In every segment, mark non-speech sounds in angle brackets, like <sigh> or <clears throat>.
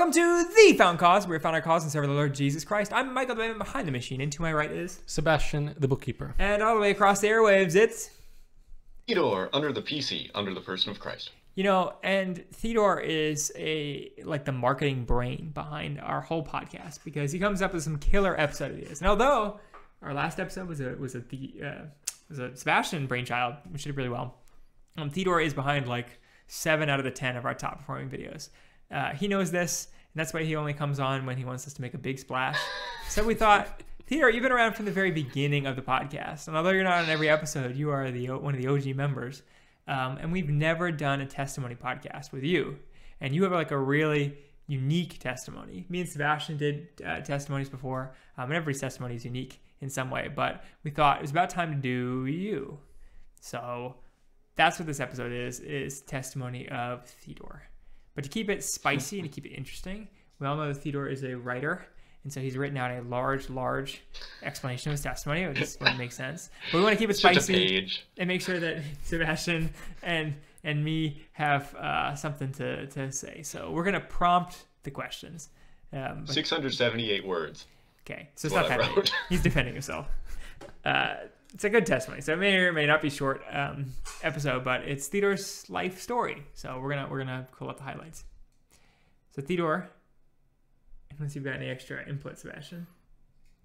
Welcome to the Found Cause, where we found our cause and serve the Lord Jesus Christ. I'm Michael, the man behind the machine, and to my right is, Sebastian, the bookkeeper. and all the way across the airwaves, it's Theodore under the PC, under the person of Christ. you know, and Theodore is a like the marketing brain behind our whole podcast because he comes up with some killer episode ideas. And although our last episode was a was a the uh, was a Sebastian brainchild, which did really well, um, Theodore is behind like seven out of the ten of our top performing videos. Uh, he knows this, and that's why he only comes on when he wants us to make a big splash. So we thought, Theodore, you've been around from the very beginning of the podcast, and although you're not on every episode, you are the one of the OG members. Um, and we've never done a testimony podcast with you, and you have like a really unique testimony. Me and Sebastian did uh, testimonies before, um, and every testimony is unique in some way. But we thought it was about time to do you. So that's what this episode is: is testimony of Theodore. But to keep it spicy and to <laughs> keep it interesting, we all know that Theodore is a writer, and so he's written out a large, large explanation of his testimony, which is what makes sense. But we want to keep it spicy and make sure that <laughs> Sebastian and and me have uh, something to, to say. So we're gonna prompt the questions. Um, but- 678 words. okay, so it's not that He's defending himself. <laughs> Uh, it's a good testimony. So it may or may not be short um, episode, but it's Theodore's life story. So we're gonna we're gonna pull out the highlights. So Theodore, unless you've got any extra input, Sebastian.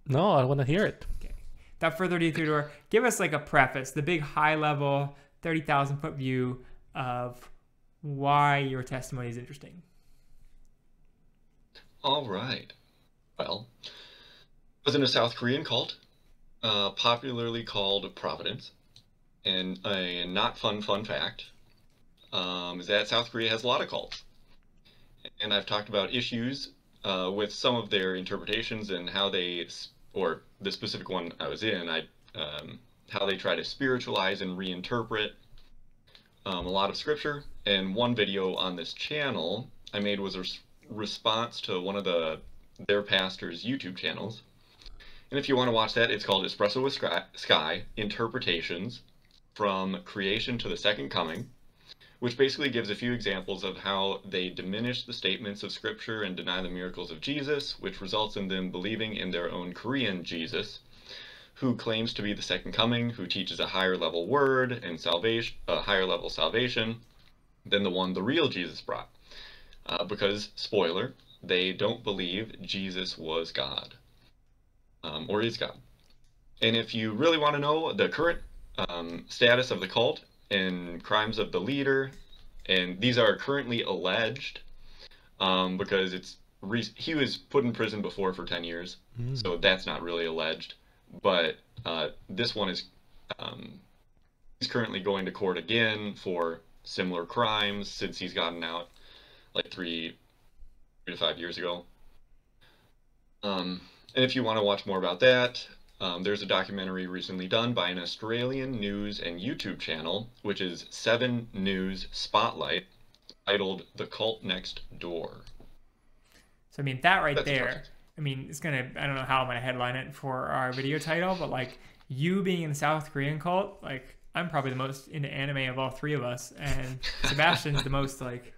No, I want to hear it. Okay. Without further ado, Theodore, give us like a preface, the big high level, 30,000 foot view of why your testimony is interesting. All right. Well, I was in a South Korean cult, uh, popularly called Providence. And a not fun, fun fact um, is that South Korea has a lot of cults. And I've talked about issues uh, with some of their interpretations and how they, or the specific one I was in, I um, how they try to spiritualize and reinterpret um, a lot of scripture. And one video on this channel I made was a res- response to one of the their pastor's YouTube channels. And if you want to watch that, it's called Espresso with Sky, Interpretations from Creation to the Second Coming, which basically gives a few examples of how they diminish the statements of Scripture and deny the miracles of Jesus, which results in them believing in their own Korean Jesus, who claims to be the second coming, who teaches a higher level word and salvation, a higher level salvation than the one the real Jesus brought. Uh, because, spoiler, they don't believe Jesus was God um, or is God. And if you really want to know the current um, status of the cult and crimes of the leader, and these are currently alleged um, because it's re- he was put in prison before for 10 years, so that's not really alleged. But uh, this one is um, he's currently going to court again for similar crimes since he's gotten out like three, three to five years ago. Um, and if you want to watch more about that, um, there's a documentary recently done by an Australian news and YouTube channel, which is Seven News Spotlight, titled "The Cult Next Door." So, I mean, that right That's there. I mean, it's going to, I don't know how I'm going to headline it for our video title, but like you being in the South Korean cult, like I'm probably the most into anime of all three of us, and <laughs> Sebastian's the most like,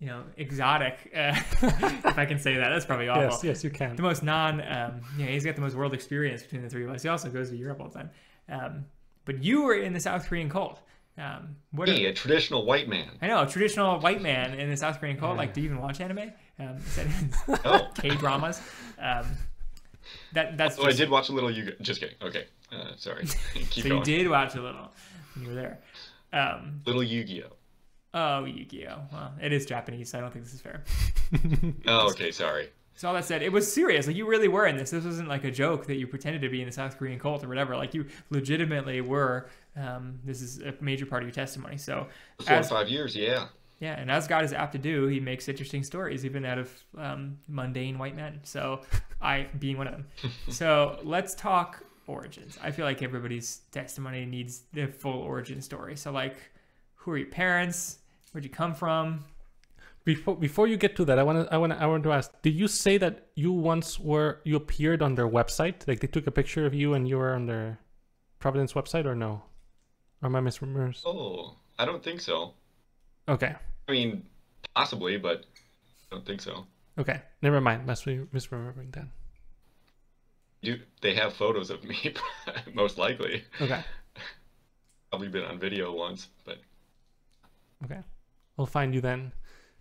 you know, exotic, uh, <laughs> if I can say that. That's probably awful. Yes, yes, you can. the most non um yeah he's got the most world experience between the three of us he also goes to europe all the time um but you were in the south korean cult um what Me, are, a traditional white man. i know a traditional white man in the south korean cult like do you even watch anime um is that <laughs> Oh, k dramas um that that's oh, I did watch a little. You just kidding. Okay, uh, sorry. <laughs> Keep so going. you did watch a little when you were there um Little Yu-Gi-Oh. Oh yu-gi-oh well it is japanese so i don't think this is fair <laughs> Oh, okay, sorry. So all that said, it was serious. Like you really were in this. This wasn't like a joke that you pretended to be in a South Korean cult or whatever. Like you legitimately were. Um, this is a major part of your testimony. So, Four or as, five years, yeah. yeah, and as God is apt to do, He makes interesting stories even out of um, mundane white men. So, I being one of them. <laughs> So let's talk origins. I feel like everybody's testimony needs the full origin story. So like, who are your parents? Where'd you come from? Before before you get to that, I want to I want to I want to ask: Did you say that you once were you appeared on their website? Like they took a picture of you and you were on their Providence website, or no? Or am I misremembering? Oh, I don't think so. Okay. I mean, possibly, but I don't think so. Okay, never mind. Must be misremembering that. Do they have photos of me? <laughs> most likely. Okay, <laughs> Probably been on video once, but okay. I'll find you then,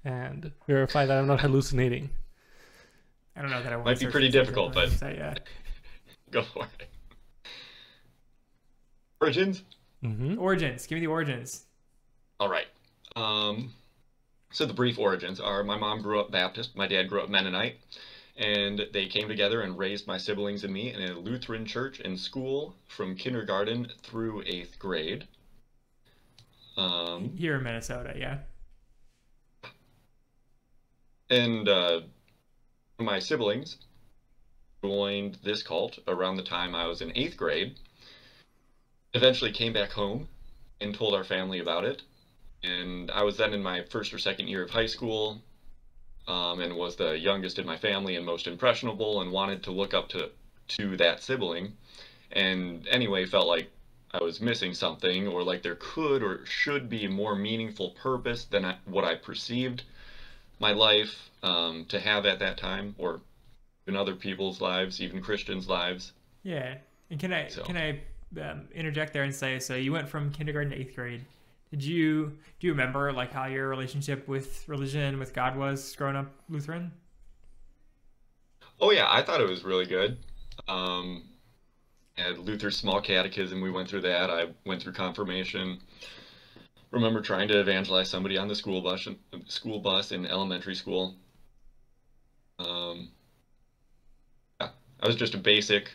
and verify that I'm not hallucinating. I don't know that I want Might be pretty difficult, but- website, yeah. <laughs> go for it. Origins. Mm-hmm. Origins. Give me the origins. All right. Um, so the brief origins are: my mom grew up Baptist, my dad grew up Mennonite, and they came together and raised my siblings and me in a Lutheran church and school from kindergarten through eighth grade. Um, Here in Minnesota, yeah. And uh, my siblings joined this cult around the time I was in eighth grade. Eventually came back home and told our family about it. And I was then in my first or second year of high school um, and was the youngest in my family and most impressionable and wanted to look up to, to that sibling. And anyway, felt like I was missing something or like there could or should be more meaningful purpose than I, what I perceived my life um, to have at that time, or in other people's lives, even Christians' lives. Yeah. And can I So- can I um, interject there and say so you went from kindergarten to eighth grade. Did you do you remember like how your relationship with religion with God was growing up Lutheran? Oh yeah, I thought it was really good. Um, had Luther's small catechism. We went through that. I went through confirmation. Remember trying to evangelize somebody on the school bus, school bus in elementary school. Um, yeah, I was just a basic,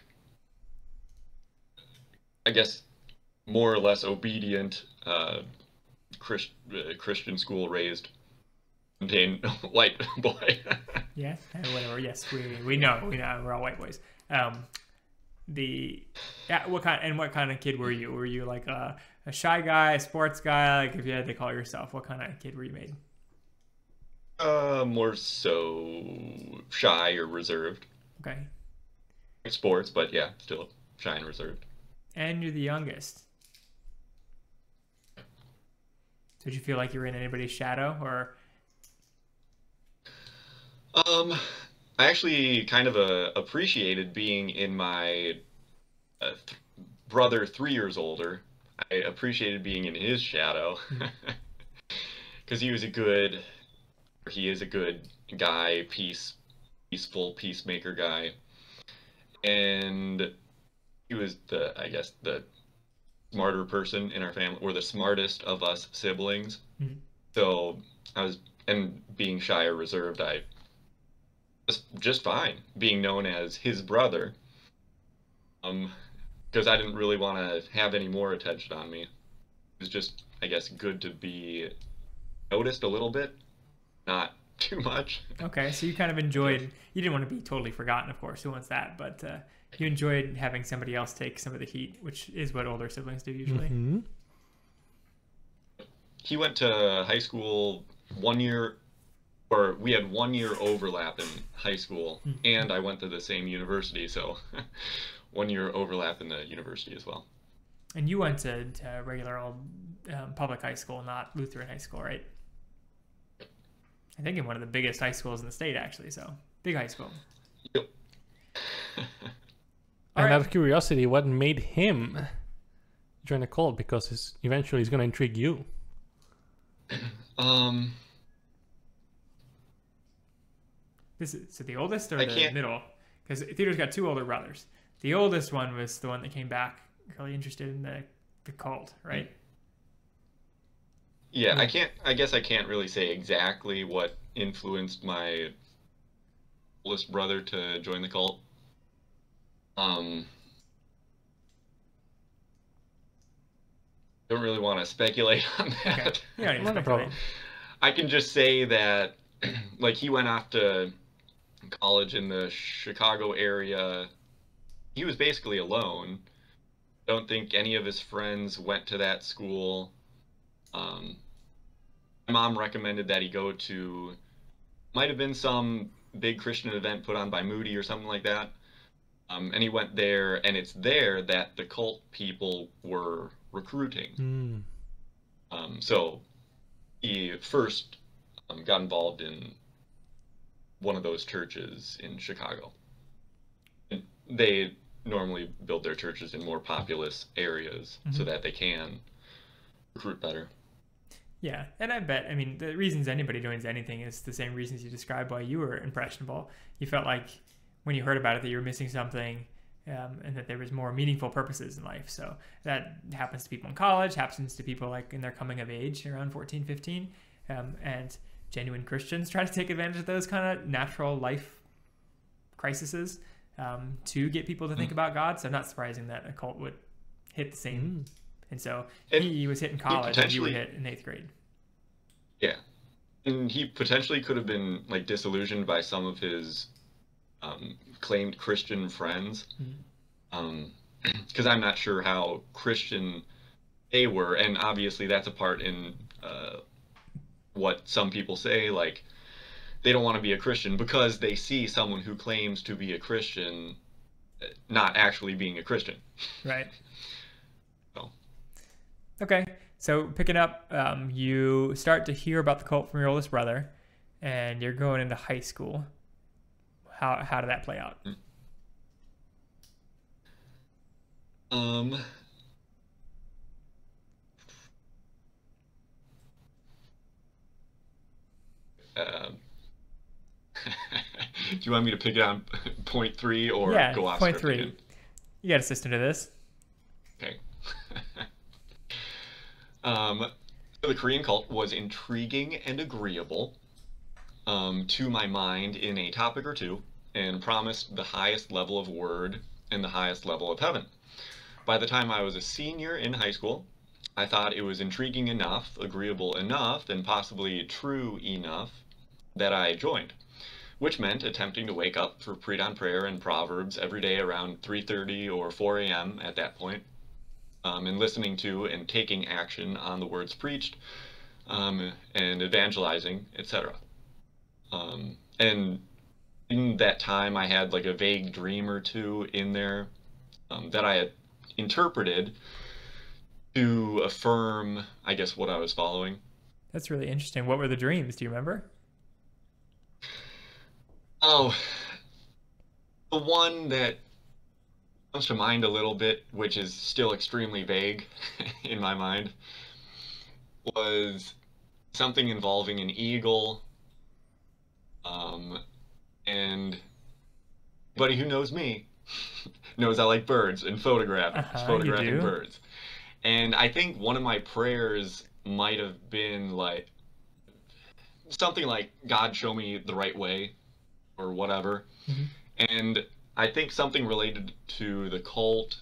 I guess, more or less obedient uh, Christ, uh, Christian school raised, <laughs> white <laughs> boy. Yeah. Uh, whatever. Yes, we we know we know we're all white boys. Um, the yeah. What kind and what kind of kid were you? Were you like a, a shy guy, a sports guy? Like if you had to call yourself, what kind of kid were you made? Uh, more so shy or reserved. Okay. Sports, but yeah, still shy and reserved. And you're the youngest. Did you feel like you were in anybody's shadow, or Um, I actually kind of uh, appreciated being in my uh, th- brother three years older. I appreciated being in his shadow <laughs> because he was a good, he is a good guy, peace, peaceful peacemaker guy, and he was the, I guess, the smarter person in our family, or the smartest of us siblings. Mhm. So I was, and being shy or reserved, I was just fine being known as his brother. Um, because I didn't really want to have any more attention on me. It was just, I guess, good to be noticed a little bit, not <laughs> too much. okay? So you kind of enjoyed. You didn't want to be totally forgotten, of course. Who wants that? But uh, you enjoyed having somebody else take some of the heat, which is what older siblings do usually. Mm-hmm. He went to high school one year, or we had one year overlap in high school, and I went to the same university, so <laughs> one year overlap in the university as well. And you went to, to regular old um, public high school, not Lutheran high school, right? I think in one of the biggest high schools in the state, actually. So big high school. Yep. <laughs> All And right. out of curiosity, what made him join a cult? Because he's, eventually he's going to intrigue you. <clears throat> Um, This is so the oldest or I the can't- middle? Because Theodore's got two older brothers. The oldest one was the one that came back really interested in the the cult, right? Yeah, I can't. I guess I can't really say exactly what influenced my oldest brother to join the cult. Um, don't really want to speculate <laughs> on that. Okay. You don't need to Not a problem. I can just say that, <clears throat> like, he went off to college in the Chicago area. He was basically alone. Don't think any of his friends went to that school. Um, my mom recommended that he go to, might have been some big Christian event put on by Moody or something like that. Um, and he went there, and it's there that the cult people were recruiting. Mm. Um, so he first um, got involved in one of those churches in Chicago. And they normally build their churches in more populous areas so Mhm. that they can recruit better. Yeah, and I bet I mean the reasons anybody joins anything is the same reasons you described why you were impressionable. You felt like when you heard about it that you were missing something, um, and that there was more meaningful purposes in life. So that happens to people in college, happens to people like in their coming of age around 14, 15, um, and genuine Christians try to take advantage of those kind of natural life crises um, to get people to think about God. So not surprising that a cult would hit the same. Mm. And so And he was hit in college, and you were hit in eighth grade. Yeah. And he potentially could have been like disillusioned by some of his um, claimed Christian friends. Mhm. Um, <clears throat> because I'm not sure how Christian they were, and obviously that's a part in uh, what some people say, like they don't want to be a Christian because they see someone who claims to be a Christian uh, not actually being a Christian. Right. So. Okay. So picking up, um, you start to hear about the cult from your oldest brother, and you're going into high school. How how did that play out? Um. Um, <laughs> do you want me to pick it on <laughs> point three or yeah, go off three. again? You got a system to this. Okay. <laughs> um, so the Korean cult was intriguing and agreeable um, to my mind in a topic or two, and promised the highest level of word and the highest level of heaven. By the time I was a senior in high school, I thought it was intriguing enough, agreeable enough, and possibly true enough that I joined, which meant attempting to wake up for pre-dawn prayer and Proverbs every day around 3:30 or 4 a.m. at that point, um, and listening to and taking action on the words preached, um, and evangelizing, etc. Um, and in that time, I had like a vague dream or two in there um, that I had interpreted to affirm, I guess, what I was following. That's really interesting. What were the dreams? Do you remember? Oh, the one that comes to mind a little bit, which is still extremely vague <laughs> in my mind, was something involving an eagle. Um, and buddy who knows me <laughs> knows I like birds and photograph Uh-huh, photographing birds. And I think one of my prayers might have been like something like God show me the right way or whatever. Mhm. And I think something related to the cult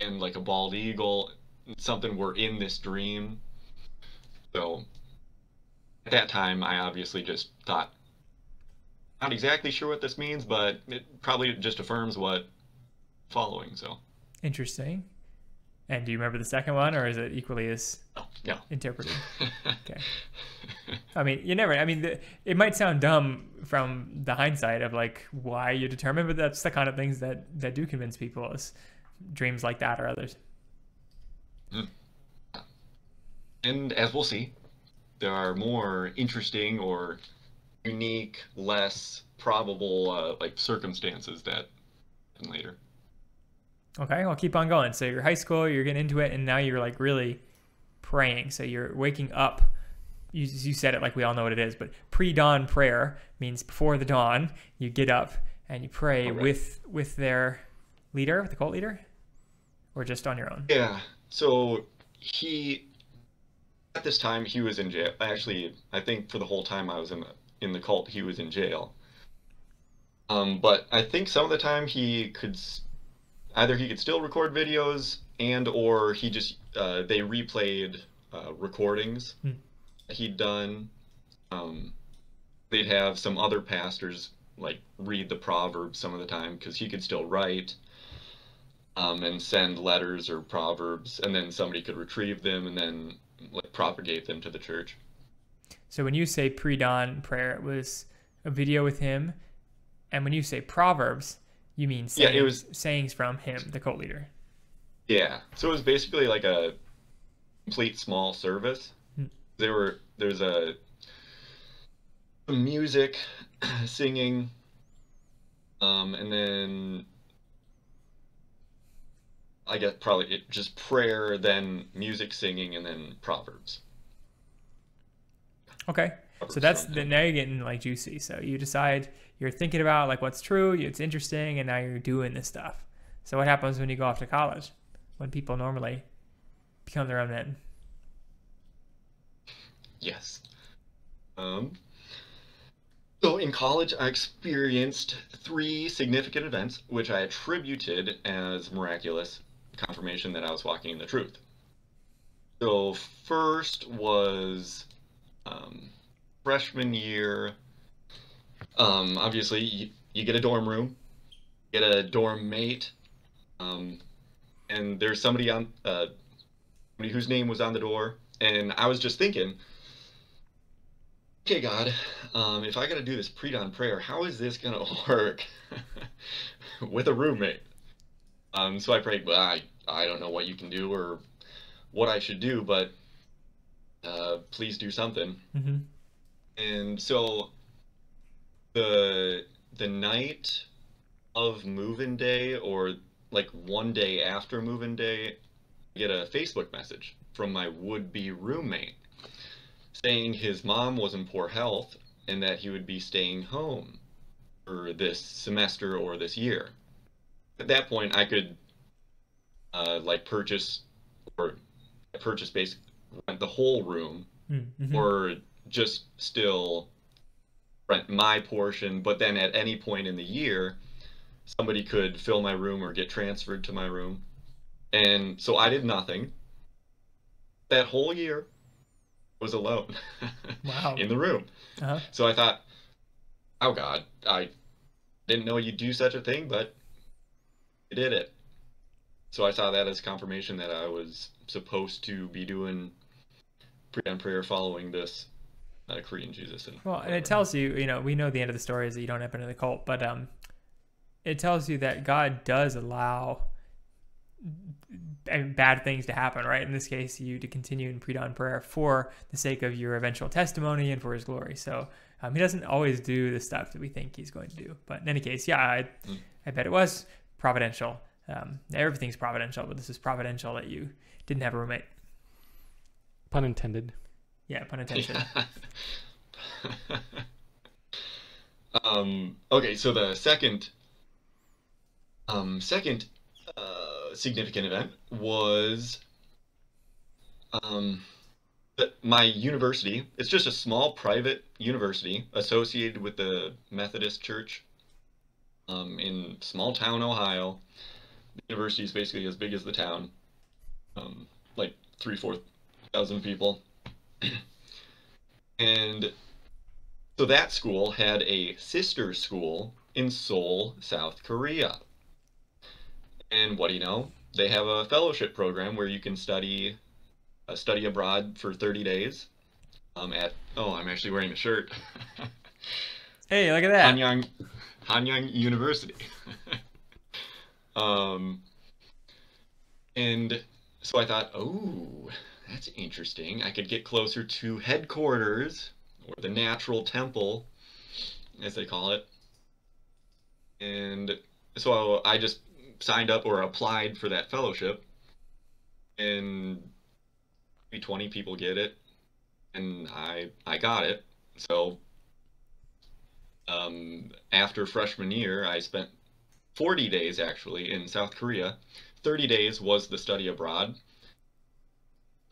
and like a bald eagle, something were in this dream. So at that time, I obviously just thought, not exactly sure what this means, but it probably just affirms what following. So, Interesting. And do you remember the second one, or is it equally as no, no. interpreted? <laughs> Okay. I mean, you never. I mean, the, it might sound dumb from the hindsight of like why you determine, but that's the kind of things that that do convince people is dreams like that or others. And as we'll see, there are more interesting or unique, less probable uh, like circumstances that happen later. Okay, I'll keep on going. So you're high school, you're getting into it, and now you're like really praying. So you're waking up. You, you said it like we all know what it is, but pre-dawn prayer means before the dawn, you get up and you pray with with their leader, the cult leader, or just on your own. Yeah. So he at this time he was in jail. Actually, I think for the whole time I was in the in the cult, he was in jail. Um, but I think some of the time he could either he could still record videos and or he just uh, they replayed uh, recordings Hmm. he'd done. Um, they'd have some other pastors like read the proverbs some of the time because he could still write um, and send letters or proverbs, and then somebody could retrieve them and then like propagate them to the church. So when you say pre-dawn prayer, it was a video with him, and when you say proverbs, you mean Yeah, it was- sayings from him, the cult leader. Yeah, so it was basically like a complete small service. Hmm. There were there's a music <clears throat> singing, um, and then I guess probably it, just prayer, then music, singing, and then proverbs. Okay. So that's the, now you're getting like juicy. So you decide you're thinking about like what's true, it's interesting, and now you're doing this stuff. So what happens when you go off to college? When people normally become their own men? Yes. Um, so in college, I experienced three significant events, which I attributed as miraculous confirmation that I was walking in the truth. So first was um, freshman year. Um, obviously, you, you get a dorm room, get a dorm mate, um, and there's somebody on uh, somebody whose name was on the door, and I was just thinking okay, God, um, if I got to do this pre-dawn prayer, how is this going <laughs> to work <laughs> with a roommate? Um, so I prayed, well, I, I don't know what you can do or what I should do, but uh, please do something. Mm-hmm. And so the the night of move-in day or like one day after move-in day, I get a Facebook message from my would-be roommate saying his mom was in poor health and that he would be staying home for this semester or this year. At that point, I could uh, like purchase or purchase basically rent the whole room Mm-hmm. or just still rent my portion, but then at any point in the year, somebody could fill my room or get transferred to my room. And so I did nothing. That whole year was alone <laughs> Wow. in the room. Uh-huh. So I thought, oh God, I didn't know you'd do such a thing, but you did it. So I saw that as confirmation that I was supposed to be doing pre and prayer following this uh, Korean Jesus. And Well, and it tells you, you know, we know the end of the story is that you don't happen in the cult, but um, it tells you that God does allow bad things to happen, right? In this case, you to continue in pre-dawn prayer for the sake of your eventual testimony and for His glory. So um, He doesn't always do the stuff that we think He's going to do. But in any case, yeah, I, Mm. I bet it was providential. Um, everything's providential, but this is providential that you didn't have a roommate. Pun intended. Yeah, pun <laughs> intended. um, okay, so the second, um, second uh, significant event was um, that my university. It's just a small private university associated with the Methodist Church um, in small town Ohio. The university is basically as big as the town, um, like three, four thousand people. <clears throat> and so that school had a sister school in Seoul, South Korea. And what do you know? They have a fellowship program where you can study uh, study abroad for 30 days. Um, at oh, I'm actually wearing a shirt. <laughs> hey, look at that. Hanyang Hanyang University. <laughs> um, and so I thought, oh, that's interesting. I could get closer to headquarters or the natural temple, as they call it. And so I just signed up or applied for that fellowship, and maybe 20 people get it, and I I got it. So um, after freshman year, I spent 40 days actually in South Korea. 30 days was the study abroad.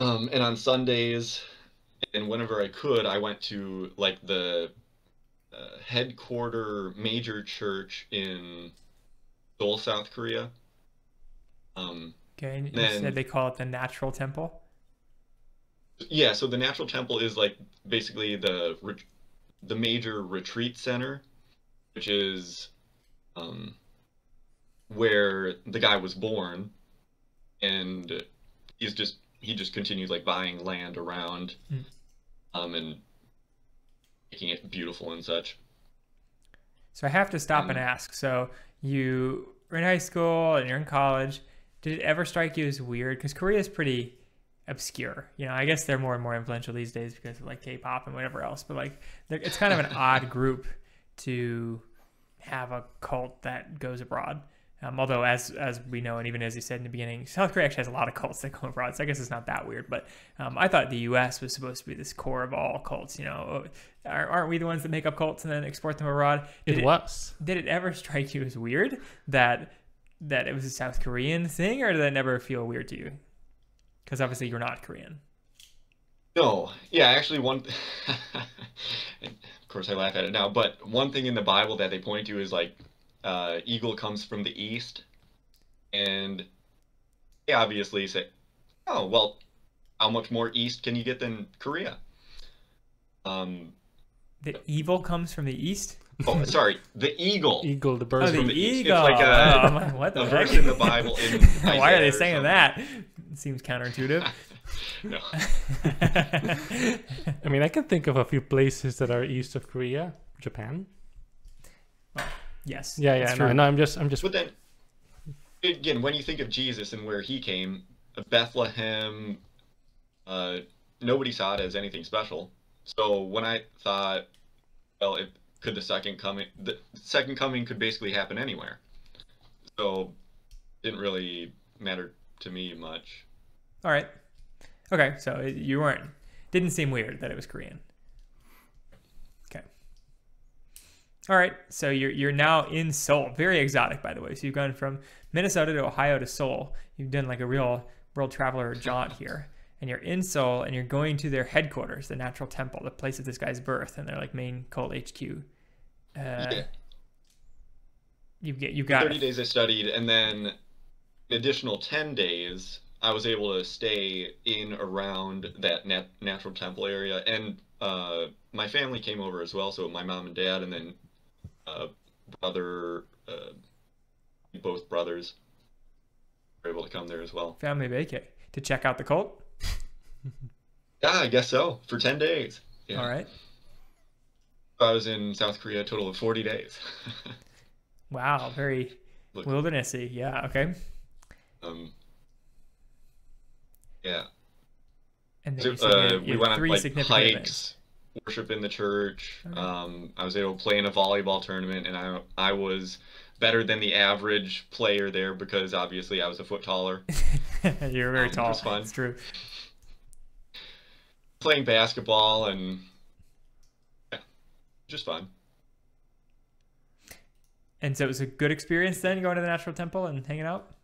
Um, and on Sundays and whenever I could, I went to like the uh, headquarter major church in Seoul, South Korea. Um, Okay, and you said they call it the natural temple. yeah, so the Natural Temple is like basically the the major retreat center, which is um, where the guy was born, and he's just he just continued like buying land around, Mm. um, and making it beautiful and such. So I have to stop and Um, ask. So you were in high school and you're in college. Did it ever strike you as weird? Because Korea is pretty obscure. You know, I guess they're more and more influential these days because of like K-pop and whatever else. But like, it's kind of an <laughs> odd group to have a cult that goes abroad. Um, although, as as we know, and even as you said in the beginning, South Korea actually has a lot of cults that go abroad. So I guess it's not that weird. But um, I thought the U.S. was supposed to be this core of all cults. You know, aren't we the ones that make up cults and then export them abroad? Did It was. Did it ever strike you as weird that that it was a South Korean thing, or did that never feel weird to you? Because obviously you're not Korean. No, yeah, actually, one. <laughs> of course, I laugh at it now, but one thing in the Bible that they point to is like, uh, eagle comes from the east, and they obviously say, "Oh, well, how much more east can you get than Korea?" Um, The evil comes from the east. oh, <laughs> sorry, the eagle. Eagle, the bird. Oh, from the the east. It's like a- <laughs> oh, like, what the A heck? verse in the Bible. In <laughs> Why are they saying something. that? Seems counterintuitive. No. I mean, I can think of a few places that are east of Korea. Japan. Yes. Yeah, yeah. No, true. no, I'm just, I'm just. But then, again, when you think of Jesus and where he came, Bethlehem, uh, nobody saw it as anything special. So when I thought, well, it could the second coming, the second coming could basically happen anywhere. So it didn't really matter to me much. All right. Okay, so you weren't. Didn't seem weird that it was Korean. Okay. All right, so you're you're now in Seoul. Very exotic, by the way. So you've gone from Minnesota to Ohio to Seoul. You've done like a real world traveler <laughs> jaunt here, and you're in Seoul, and you're going to their headquarters, the Natural Temple, the place of this guy's birth, and their like main cult HQ. Uh, Yeah. You get you got 30 days I studied, and then an additional 10 days, I was able to stay in around that nat- natural temple area. And uh, my family came over as well, so my mom and dad, and then uh, brother, uh, both brothers were able to come there as well. family vacay to check out the cult. <laughs> Yeah, I guess so, for 10 days. Yeah. All right. I was in South Korea a total of 40 days. <laughs> Wow, very Look. wildernessy. Yeah. Okay. um, yeah. And then So, uh, we went on three like significant hikes, events. Worship in the church. Okay. Um, I was able to play in a volleyball tournament, and I I was better than the average player there because obviously I was a foot taller. <laughs> You're very Um, it tall. was fun. It's true. Playing basketball and yeah, just fun. And so it was a good experience then going to the Natural Temple and hanging out.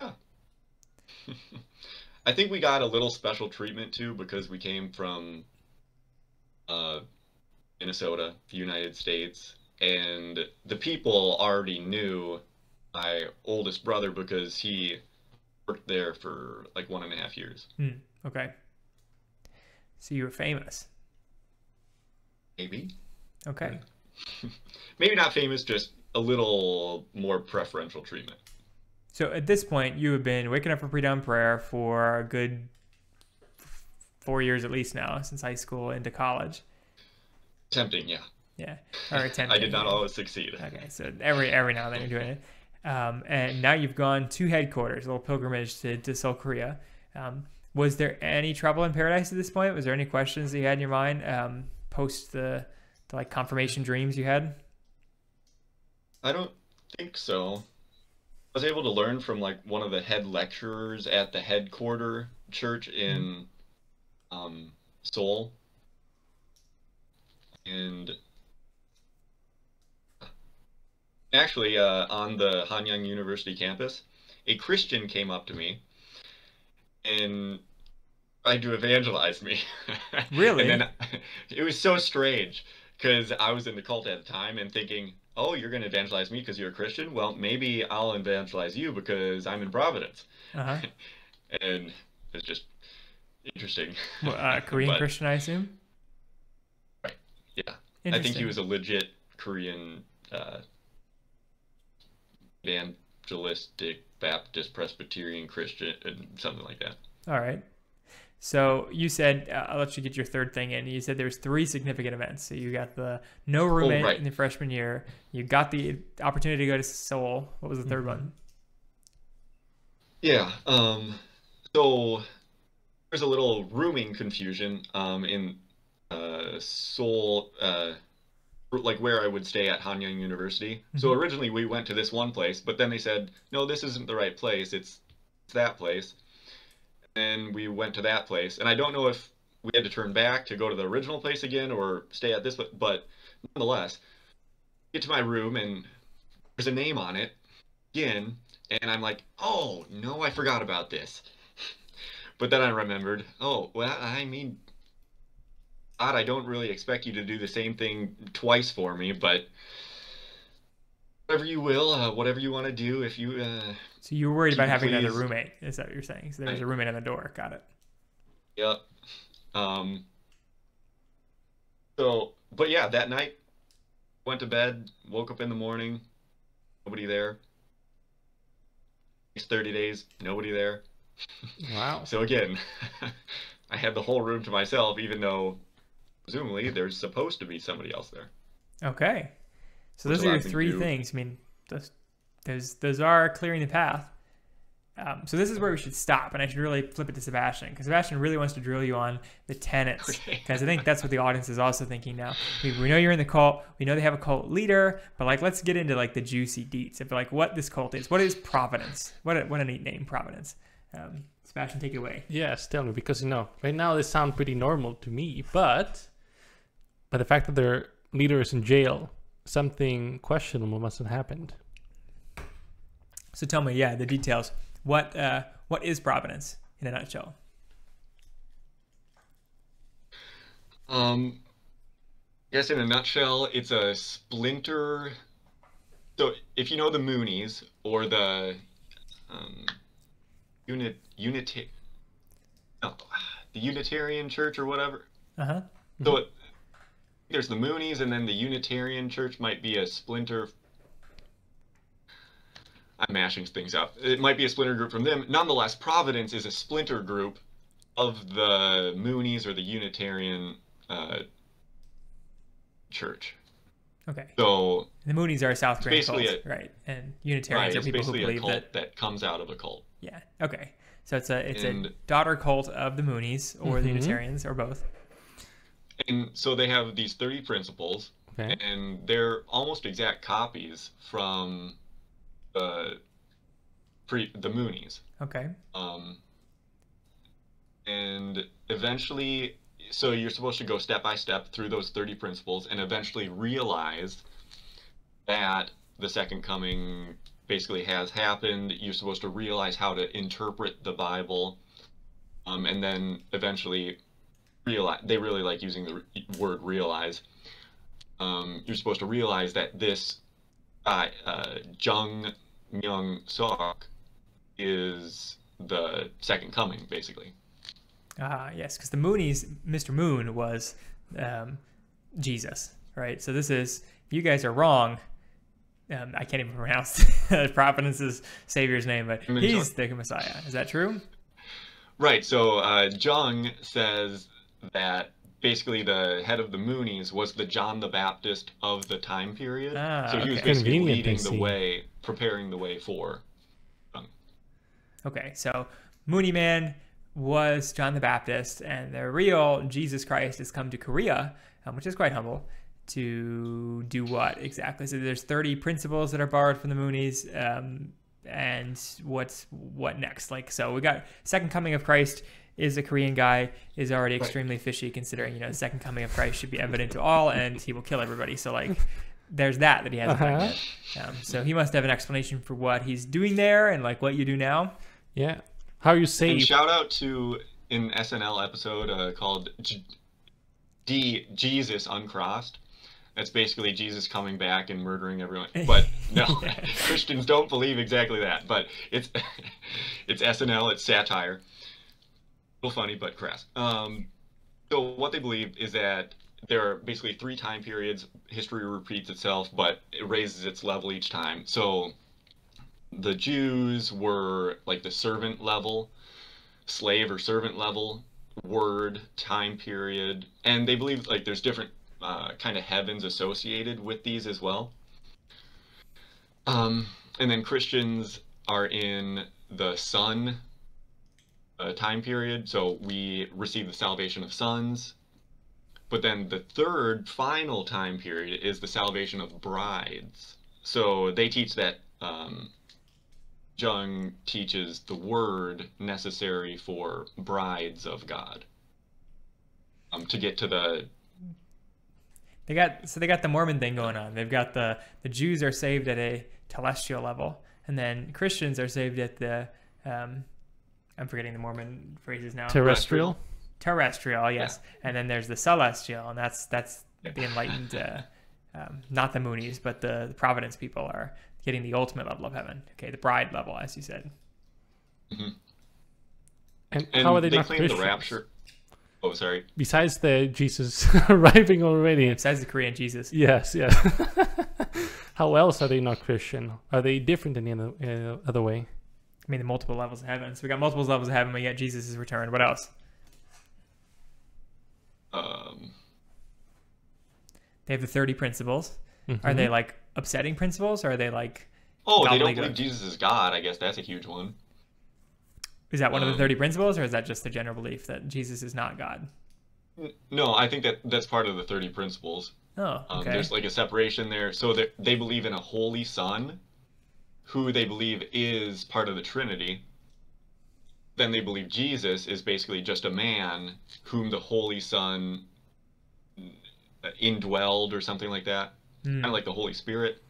Yeah. <laughs> I think we got a little special treatment too because we came from uh, Minnesota, the United States, and the people already knew my oldest brother because he worked there for like one and a half years. Hmm. Okay. So you were famous. Maybe. Okay. <laughs> Maybe not famous, just a little more preferential treatment. So at this point, you have been waking up for pre-dawn prayer for a good four years at least now, since high school into college. Tempting, yeah. Yeah. Or <laughs> attempting. I did not always succeed. Okay, so every every now and then you're doing it, um, and now you've gone to headquarters, a little pilgrimage to, to Seoul, Korea. Um, was there any trouble in paradise at this point? Was there any questions that you had in your mind um, post the, the like confirmation dreams you had? I don't think so. I was able to learn from like one of the head lecturers at the headquarter church in um, Seoul. And actually, uh, on the Hanyang University campus, a Christian came up to me and tried to evangelize me. <laughs> Really? and then <laughs> it was so strange because I was in the cult at the time and thinking, oh, you're going to evangelize me because you're a Christian? Well, maybe I'll evangelize you because I'm in Providence. Uh-huh. <laughs> And it's just interesting. <laughs> Well, uh, Korean But, Christian, I assume. Right. Yeah. I think he was a legit Korean uh, evangelistic Baptist Presbyterian Christian, and something like that. All right. So you said uh, I'll let you get your third thing in. You said there's three significant events. So you got the no roommate Oh, right. in the freshman year. You got the opportunity to go to Seoul. What was the 3rd one? Yeah. Um, so there's a little rooming confusion um, in uh, Seoul. Uh, like where I would stay at Hanyang University. So originally we went to this one place, but then they said, no, this isn't the right place. It's, it's that place. And we went to that place, and I don't know if we had to turn back to go to the original place again or stay at this, but but nonetheless, get to my room and there's a name on it again, and I'm like, oh no, I forgot about this. But then I remembered, oh well, I mean, God, I don't really expect you to do the same thing twice for me, but whatever you will, uh, whatever you want to do, if you. Uh, So you were worried about having another roommate? Is that what you're saying? So there was a roommate on the door. Got it. Yep. Um. So, but yeah, that night, went to bed, woke up in the morning, nobody there. Next 30 days, nobody there. Wow. So again, <laughs> I had the whole room to myself, even though presumably there's supposed to be somebody else there. Okay. So Which those are your three things. I mean, those, those, those are clearing the path. Um, so this is where we should stop, and I should really flip it to Sebastian because Sebastian really wants to drill you on the tenets Okay. because I think that's what the audience is also thinking now. We, we know you're in the cult, we know they have a cult leader, but like let's get into like the juicy deets of like what this cult is. What is Providence? What a, what a neat name, Providence. Um, Sebastian, take it away. Yes, tell me because you know right now they sound pretty normal to me, but but the fact that their leader is in jail, something questionable must have happened. So tell me, yeah, the details. What uh, what is Providence in a nutshell? Um, yes, in a nutshell, it's a splinter. So, if you know the Moonies or the um, unit no, the Unitarian Church or whatever. Uh huh. So it, there's the Moonies, and then the Unitarian Church might be a splinter. I'm mashing things up. It might be a splinter group from them. Nonetheless, Providence is a splinter group of the Moonies or the Unitarian uh, Church. Okay. So, The Moonies are a South Korean cult, basically right? And Unitarians it's are people who a believe that. that... comes out of a cult. Yeah. Okay. So it's a it's And- a daughter cult of the Moonies or the Mhm. Unitarians or both. And so they have these 30 principles, Okay. and they're almost exact copies from the pre the Moonies. Okay. Um, and eventually, so you're supposed to go step by step through those 30 principles and eventually realize that the second coming basically has happened. You're supposed to realize how to interpret the Bible. Um, and then eventually realize, they really like using the re- word realize. Um, you're supposed to realize that this uh, uh, Jung Myung-seok is the second coming, basically. Ah, yes, because the Moonies, Mr. Moon was um, Jesus, right? So this is you guys are wrong. Um, I can't even pronounce <laughs> Providence's Savior's name, but I mean, he's the Messiah. Is that true? Right. So uh, Jung says that basically the head of the Moonies was the John the Baptist of the time period. Ah, so he was basically Convenient, I leading the way, preparing the way for. Okay, so Mooney Man was John the Baptist, and the real Jesus Christ has come to Korea, um, which is quite humble, to do what exactly? So there's 30 principles that are borrowed from the Moonies, um, and what's what next? Like, so we got second coming of Christ is a Korean guy is already extremely fishy, considering you know the second coming of Christ should be evident to all, and he will kill everybody. So like. There's that that he hasn't Uh-huh. yet. Um, so he must have an explanation for what he's doing there and like what you do now. Yeah. How are you say And shout out to an SNL episode uh, called J- D Jesus Uncrossed. That's basically Jesus coming back and murdering everyone. <laughs> But no, <laughs> Christians don't believe exactly that. But it's <laughs> it's SNL. It's satire. A little funny, but crass. Um, so what they believe is that there are basically three time periods. History repeats itself, but it raises its level each time. So the Jews were like the servant level, slave or servant level, word, time period, and they believe like there's different uh, kind of heavens associated with these as well. Um, and then Christians are in the sun uh, time period, so we receive the salvation of sons. but then the third, final time period is the salvation of brides. So they teach that um, Jung teaches the word necessary for brides of God. Um, to get to the They got so they got the Mormon thing going on. They've got the the Jews are saved at a telestial level, and then Christians are saved at the um, I'm forgetting the Mormon phrases now. Terrestrial. terrestrial, yes, and then there's the celestial, and that's that's the enlightened, uh, um, not the Moonies, but the, the Providence people are getting the ultimate level of heaven. Okay, the bride level, as you said. And, and how are they, they not claim Christians? the rapture. Oh, sorry. Besides the Jesus <laughs> arriving already. Besides the Korean Jesus, Yes, yes. <laughs> how else are they not Christian? Are they different in the other, uh, other way? I mean the multiple levels of heaven. So we got multiple levels of heaven. but yet Jesus' is returned. What else? Um, They have the thirty principles. Are Mhm. they like upsetting principles? Or are they like oh, they Godly don't believe Jesus is God. I guess that's a huge one. Is that one of the Um, thirty principles, or is that just the general belief that Jesus is not God? No, I think that that's part of the 30 principles. Oh, Um, okay. There's like a separation there. So they believe in a holy son, who they believe is part of the Trinity. Then they believe Jesus is basically just a man whom the Holy Son uh, indwelled or something like that. Hmm. Kind of like the Holy Spirit.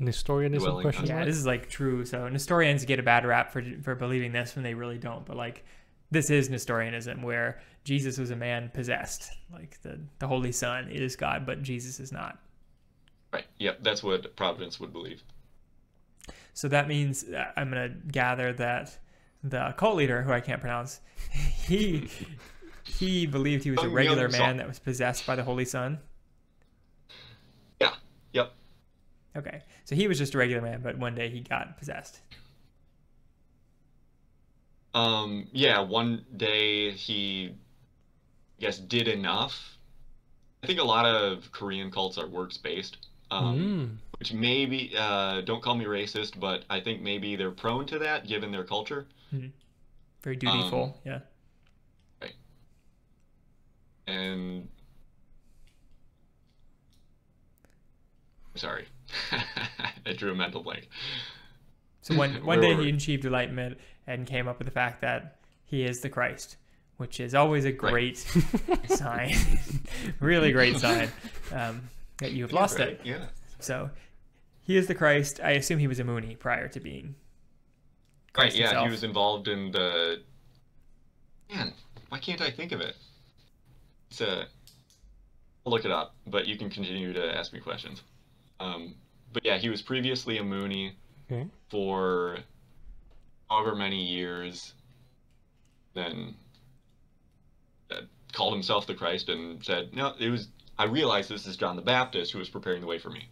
Nestorianism Dwelling question Yeah, mark? this is like true. So Nestorians get a bad rap for for believing this when they really don't. But like, this is Nestorianism, where Jesus was a man possessed. Like the the Holy Son is God, but Jesus is not. Right. Yep. That's what Providence would believe. So that means uh, I'm gonna gather that the cult leader, who I can't pronounce, <laughs> he he believed he was a regular man that was possessed by the Holy Son. Yeah. Yep. Okay, so he was just a regular man, but one day he got possessed. Um, yeah, one day he, I guess, did enough. I think a lot of Korean cults are works based, um, Mm. which maybe, uh, don't call me racist, but I think maybe they're prone to that given their culture. Very dutiful. Um, yeah. And sorry, <laughs> I drew a mental blank. So one <laughs> one day he achieved enlightenment and came up with the fact that he is the Christ, which is always a great sign, <laughs> really great sign um, that you have lost right? it. Yeah. So he is the Christ. I assume he was a Mooney prior to being. Right, Christ yeah, himself. he was involved in the. Man, why can't I think of it? It's a. I'll look it up, but you can continue to ask me questions. Um, but yeah, he was previously a Mooney Okay. for however many years. Then uh, called himself the Christ and said, "No, it was." I realized this is John the Baptist who was preparing the way for me.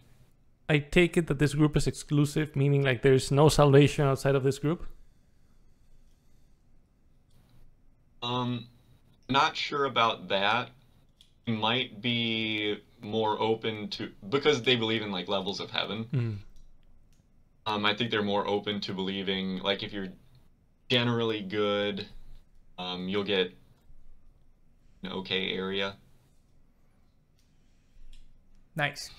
I take it that this group is exclusive, meaning like there's no salvation outside of this group. Um, not sure about that. He might be more open to because they believe in like levels of heaven. Mm. Um, I think they're more open to believing like if you're generally good, um, you'll get an okay area. Nice.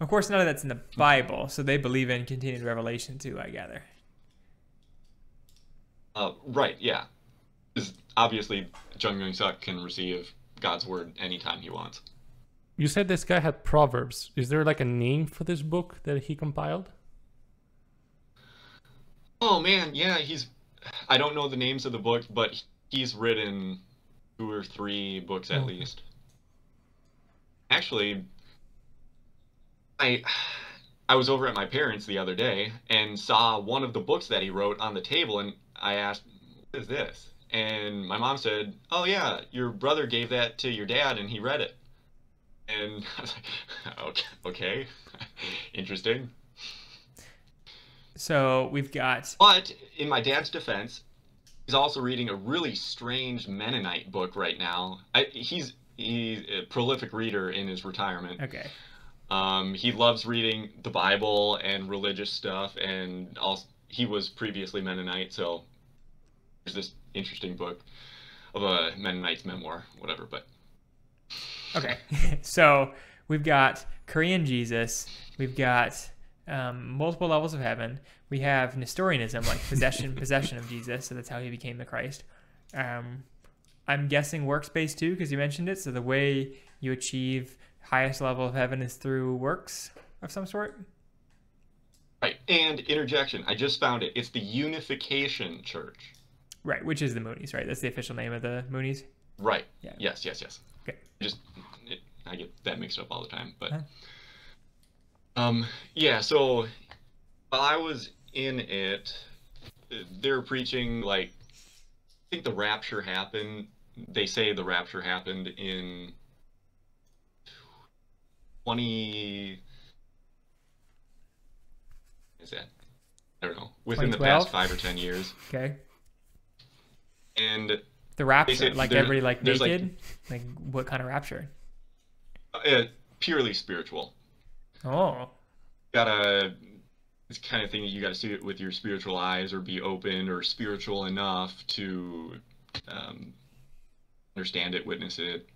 Of course, none of that's in the Bible, so they believe in continued revelation too. I gather. Uh, right? Yeah. obviously, Jung Myung-seok can receive God's word anytime he wants. You said this guy had proverbs. Is there like a name for this book that he compiled? Oh man, yeah, he's. I don't know the names of the books, but he's written two or three books at least. Actually, I I was over at my parents the other day and saw one of the books that he wrote on the table, and I asked, "What is this?" And my mom said, "Oh yeah, your brother gave that to your dad, and he read it." And I was like, "Okay, okay, interesting." So we've got But in my dad's defense, he's also reading a really strange Mennonite book right now. I, he's he's a prolific reader in his retirement. okay. Um, he loves reading the Bible and religious stuff, and also he was previously Mennonite, so there's this interesting book of a Mennonite's memoir, whatever. But Okay, <laughs> so we've got Korean Jesus, we've got um, multiple levels of heaven. We have Nestorianism, like possession, <laughs> possession of Jesus. So that's how he became the Christ. Um, I'm guessing works based too, because you mentioned it. So the way you achieve highest level of heaven is through works of some sort. Right. And interjection. I just found it. It's the Unification Church. Right, which is the Moonies, right? That's the official name of the Moonies. Right. Yeah. Yes. Yes. Yes. Okay. Just it, I get that mixed up all the time, but um, yeah. So while I was in it, they're preaching like I think the rapture happened. They say the rapture happened in twenty. Is that? I don't know. Within the past five or ten years, Okay. and The rapture, like there- every like there's, like- naked, like, what kind of rapture? uh, purely spiritual. Oh, gotta it's kind of thing that you gotta see it with your spiritual eyes or be open or spiritual enough to um, understand it witness it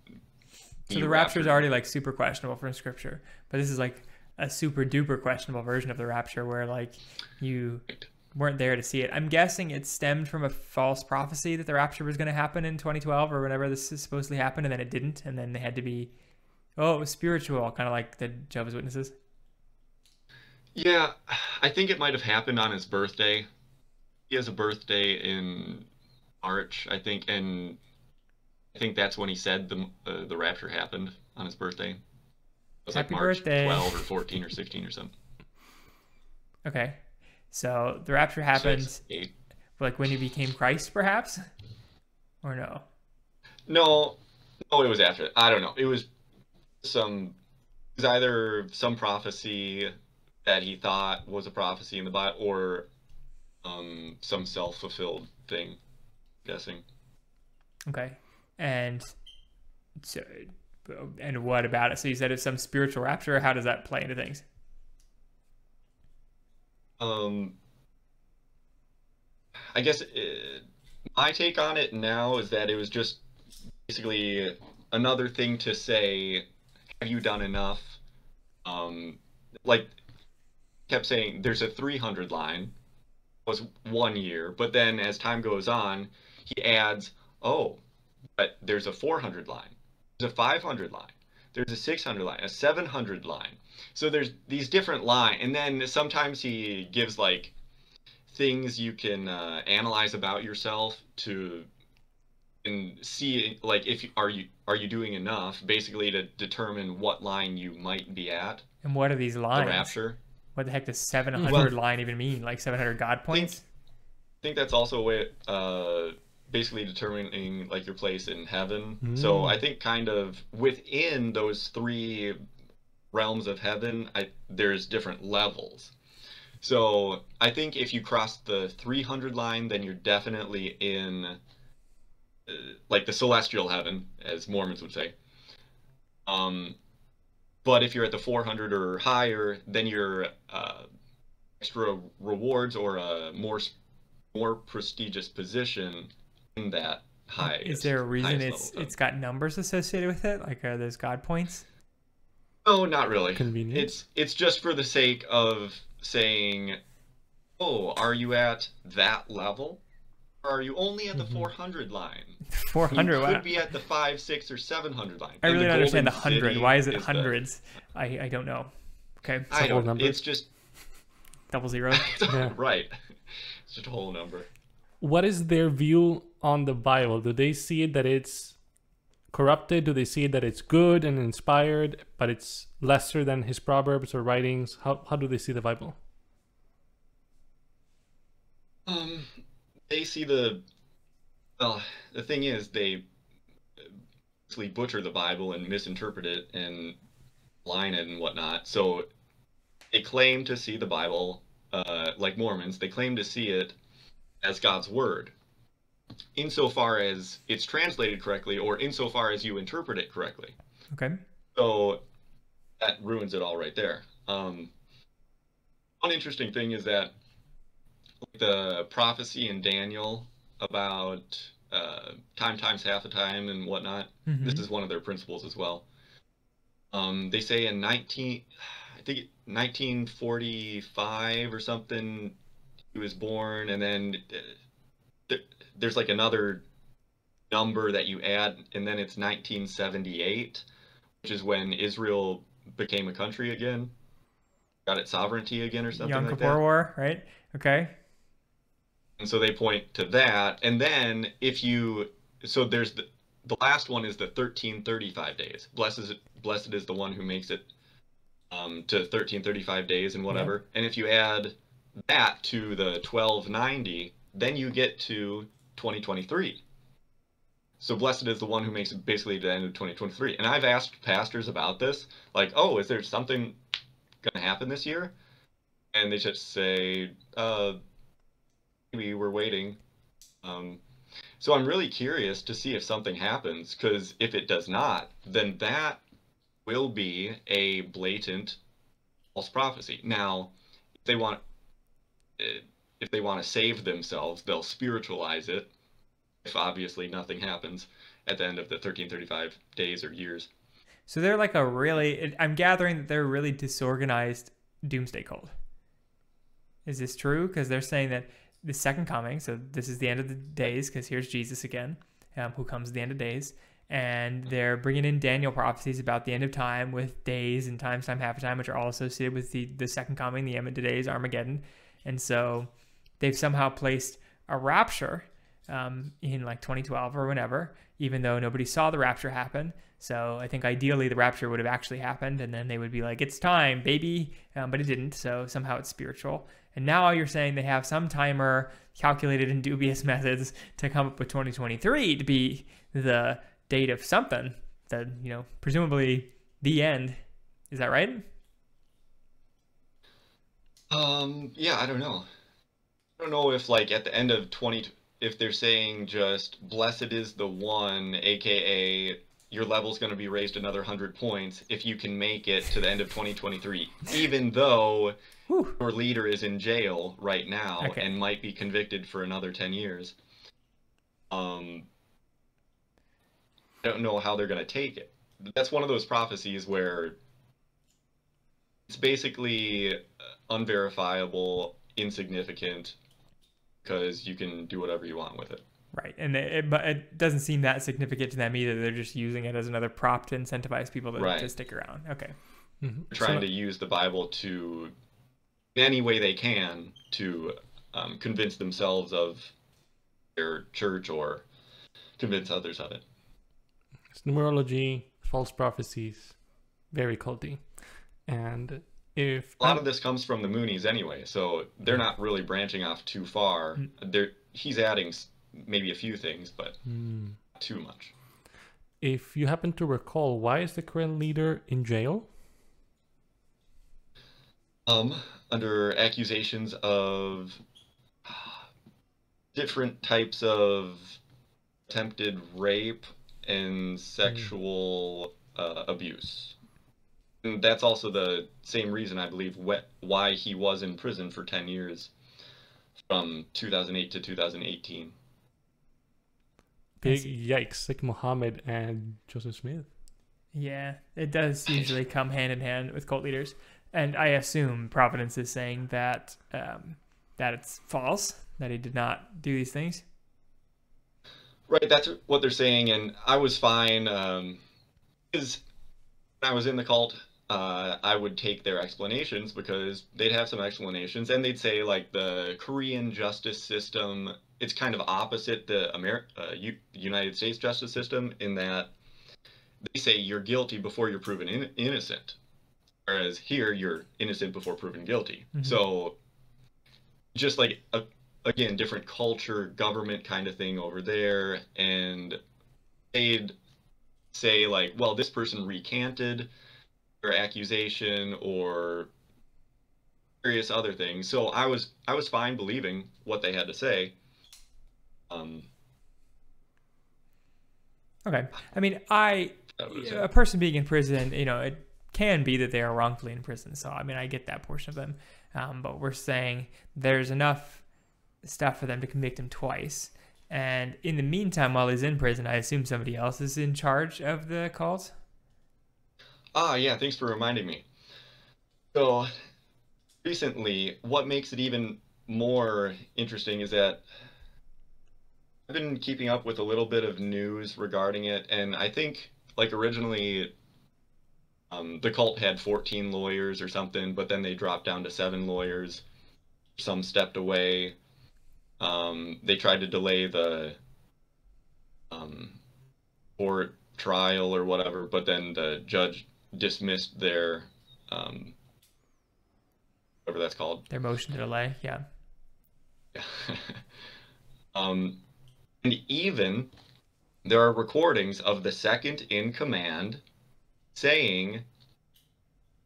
so the rapture is already like super questionable from scripture, but this is like a super duper questionable version of the rapture where like you Right. Weren't there to see it. I'm guessing it stemmed from a false prophecy that the rapture was going to happen in 2012 or whenever this is supposedly happened, and then it didn't, and then they had to be, oh, it was spiritual, kind of like the Jehovah's Witnesses. yeah i think it might have happened on his birthday he has a birthday in march i think and i think that's when he said the uh, the rapture happened on his birthday it was Happy like march birthday. 12 or 14 or 16 or something Okay, so the rapture happened like when he became Christ, perhaps, or no? No, no, it was after. I don't know. It was some. It was either some prophecy that he thought was a prophecy in the Bible, or um, some self-fulfilled thing. I'm guessing. Okay, and so and what about it? So you said it's some spiritual rapture. How does that play into things? Um, I guess uh my take on it now is that it was just basically another thing to say, have you done enough? Um, like kept saying there's a 300 line was one year, but then as time goes on, he adds, oh, but there's a 400 line, there's a 500 line, there's a 600 line, a 700 line. So there's these different line, and then sometimes he gives like things you can uh, analyze about yourself to and see like if you, are you are you doing enough basically to determine what line you might be at And what are these the lines? rapture. What the heck does 700 Well- line even mean? Like 700 God points? I think that's also a way uh basically determining like your place in heaven. So Mm. I think kind of within those three realms of heaven, I there's different levels. So I think if you cross the 300 line, then you're definitely in uh, like the celestial heaven, as Mormons would say. Um, but if you're at the 400 or higher, then you're uh, extra rewards or a more more prestigious position that high. Is there a reason it's it's got numbers associated with it? Like are those God points? No, not really. Convenient. It's it's just for the sake of saying, "Oh, are you at that level? Or are you only at the Mhm. 400 line? <laughs> 400. You wow. could be at the 5, 6, or 700 line." I really don't understand the Golden 100. Why is it the- hundreds? I, I don't know. Okay, I a whole don't. number. It's just double zero. <laughs> Yeah. right. It's just a whole number. What is their view on the Bible? Do they see it that it's corrupted? Do they see that it's good and inspired, but it's lesser than his proverbs or writings? How how do they see the Bible? Um, they see the. Well, the thing is, they basically butcher the Bible and misinterpret it and line it and whatnot. So they claim to see the Bible, uh, like Mormons, they claim to see it as God's word, insofar as it's translated correctly or insofar as you interpret it correctly. Okay. So that ruins it all right there. Um, one interesting thing is that the prophecy in Daniel about uh, time times half the time and whatnot. Mhm. This is one of their principles as well. Um, they say in 19, I think 1945 or something, he was born, and then uh, th- there's like another number that you add, and then it's 1978, which is when Israel became a country again, got its sovereignty again or something Yom like Kippur that. War, right? Okay. And so they point to that. And then if you, so there's the, the last one is the 1335 days. Blessed is, blessed is the one who makes it um, to 1335 days and whatever. And if you add that to the 1290, then you get to 2023. So blessed is the one who makes it basically to the end of 2023. And I've asked pastors about this, like, oh, is there something going to happen this year? And they just say, uh, maybe we're waiting. Um, so I'm really curious to see if something happens, because if it does not, then that will be a blatant false prophecy. Now, if they want, eh, if they want to save themselves, they'll spiritualize it. If obviously nothing happens at the end of the 1335 days or years. So they're like a really. I'm gathering that they're really disorganized doomsday cult. Is this true? Because they're saying that the second coming, so this is the end of the days, because here's Jesus again, um, who comes at the end of days, and they're bringing in Daniel prophecies about the end of time with days and times, time, half a time, which are all associated with the the second coming, the end of days, Armageddon, and so they've somehow placed a rapture um, in like 2012 or whenever, even though nobody saw the rapture happen. So I think ideally the rapture would have actually happened, and then they would be like, "It's time, baby," um, but it didn't. So somehow it's spiritual. And now you're saying they have some timer calculated in dubious <laughs> methods to come up with 2023 to be the date of something that you know, presumably the end. Is that right? Um, yeah, I don't know. Don't know if like at the end of 20 if they're saying just blessed is the one, aka your level's going to be raised another 100 points if you can make it to the end of 2023, even though Whew. your leader is in jail right now Okay. and might be convicted for another 10 years. Um, I don't know how they're going to take it. That's one of those prophecies where it's basically uh, unverifiable, insignificant, because you can do whatever you want with it. Right, and it, it- but it doesn't seem that significant to them either. They're just using it as another prop to incentivize people to, Right. to stick around. Okay. Mhm. Trying So- to use the Bible to, any way they can, to um, convince themselves of their church or convince others of it. It's numerology, false prophecies, very culty. And if A lot of this comes from the Moonies anyway, so they're not really branching off too far. They're he's adding maybe a few things, but not too much. if you happen to recall, why is the current leader in jail? Um, under accusations of <sighs> different types of attempted rape and sexual uh, abuse. And that's also the same reason I believe why he was in prison for 10 years from 2008 to 2018. Big yikes, like Muhammad and Joseph Smith. Yeah, it does usually come hand in hand with cult leaders, and I assume Providence is saying that um, that it's false that he did not do these things. Right, that's what they're saying, and I was fine. Um, because when I was in the cult, uh, I would take their explanations because they'd have some explanations, and they'd say like the Korean justice system. It's kind of opposite the uh, U- United States justice system in that they say you're guilty before you're proven in- innocent, whereas here you're innocent before proven guilty. Mhm. So, just like a again different culture government kind of thing over there and they'd say like well this person recanted their accusation or various other things so i was i was fine believing what they had to say um Okay, I mean, I a person being in prison, you know, it can be that they are wrongfully in prison. So I mean, I get that portion of them, um, but we're saying there's enough stuff for them to convict him twice, And in the meantime, while he's in prison, I assume somebody else is in charge of the cult. Ah, yeah, thanks for reminding me. So, recently, what makes it even more interesting is that I've been keeping up with a little bit of news regarding it, and I think, like, originally, um, the cult had 14 lawyers or something, but then they dropped down to seven lawyers. Some stepped away. Um, they tried to delay the um, court trial or whatever, but then the judge dismissed their um, whatever that's called. Their motion to delay, yeah. <laughs> um, and even there are recordings of the second in command saying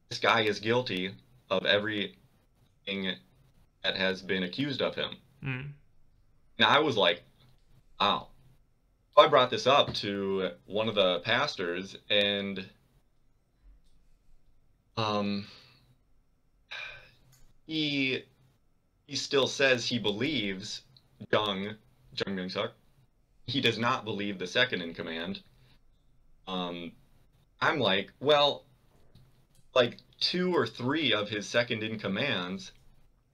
this guy is guilty of everything that has been accused of him. Mm. And I was like, wow. So I brought this up to one of the pastors, and um, he he still says he believes Jung Jung Myung-seok. He does not believe the second in command. Um, I'm like, well, like two or three of his second in commands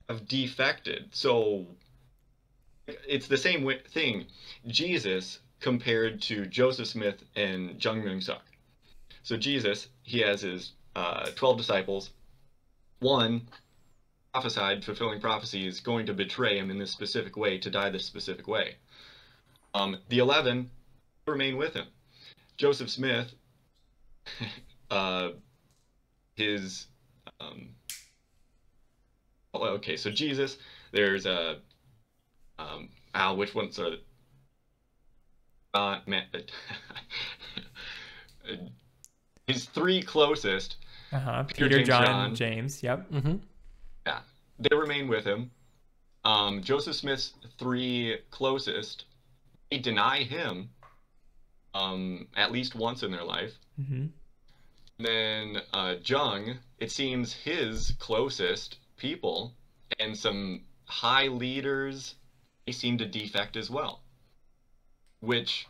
have defected. So it's the same thing. Jesus compared to Joseph Smith and Jung Myung-seok. So Jesus, he has his uh, 12 disciples. One prophesied, fulfilling prophecy, is going to betray him in this specific way, to die this specific way. Um, the 11 remain with him. Joseph Smith, <laughs> uh, his. Um, okay, so Jesus, there's a. Um, Al, which ones are. Uh, man, <laughs> his three closest Uh huh. Peter, Peter, James, John, John. James. Yep. Mm-hmm. Yeah, they remain with him. Um, Joseph Smith's three closest, they deny him um, at least once in their life. Mm-hmm. Then uh, Jung, it seems his closest people and some high leaders, they seem to defect as well. Which,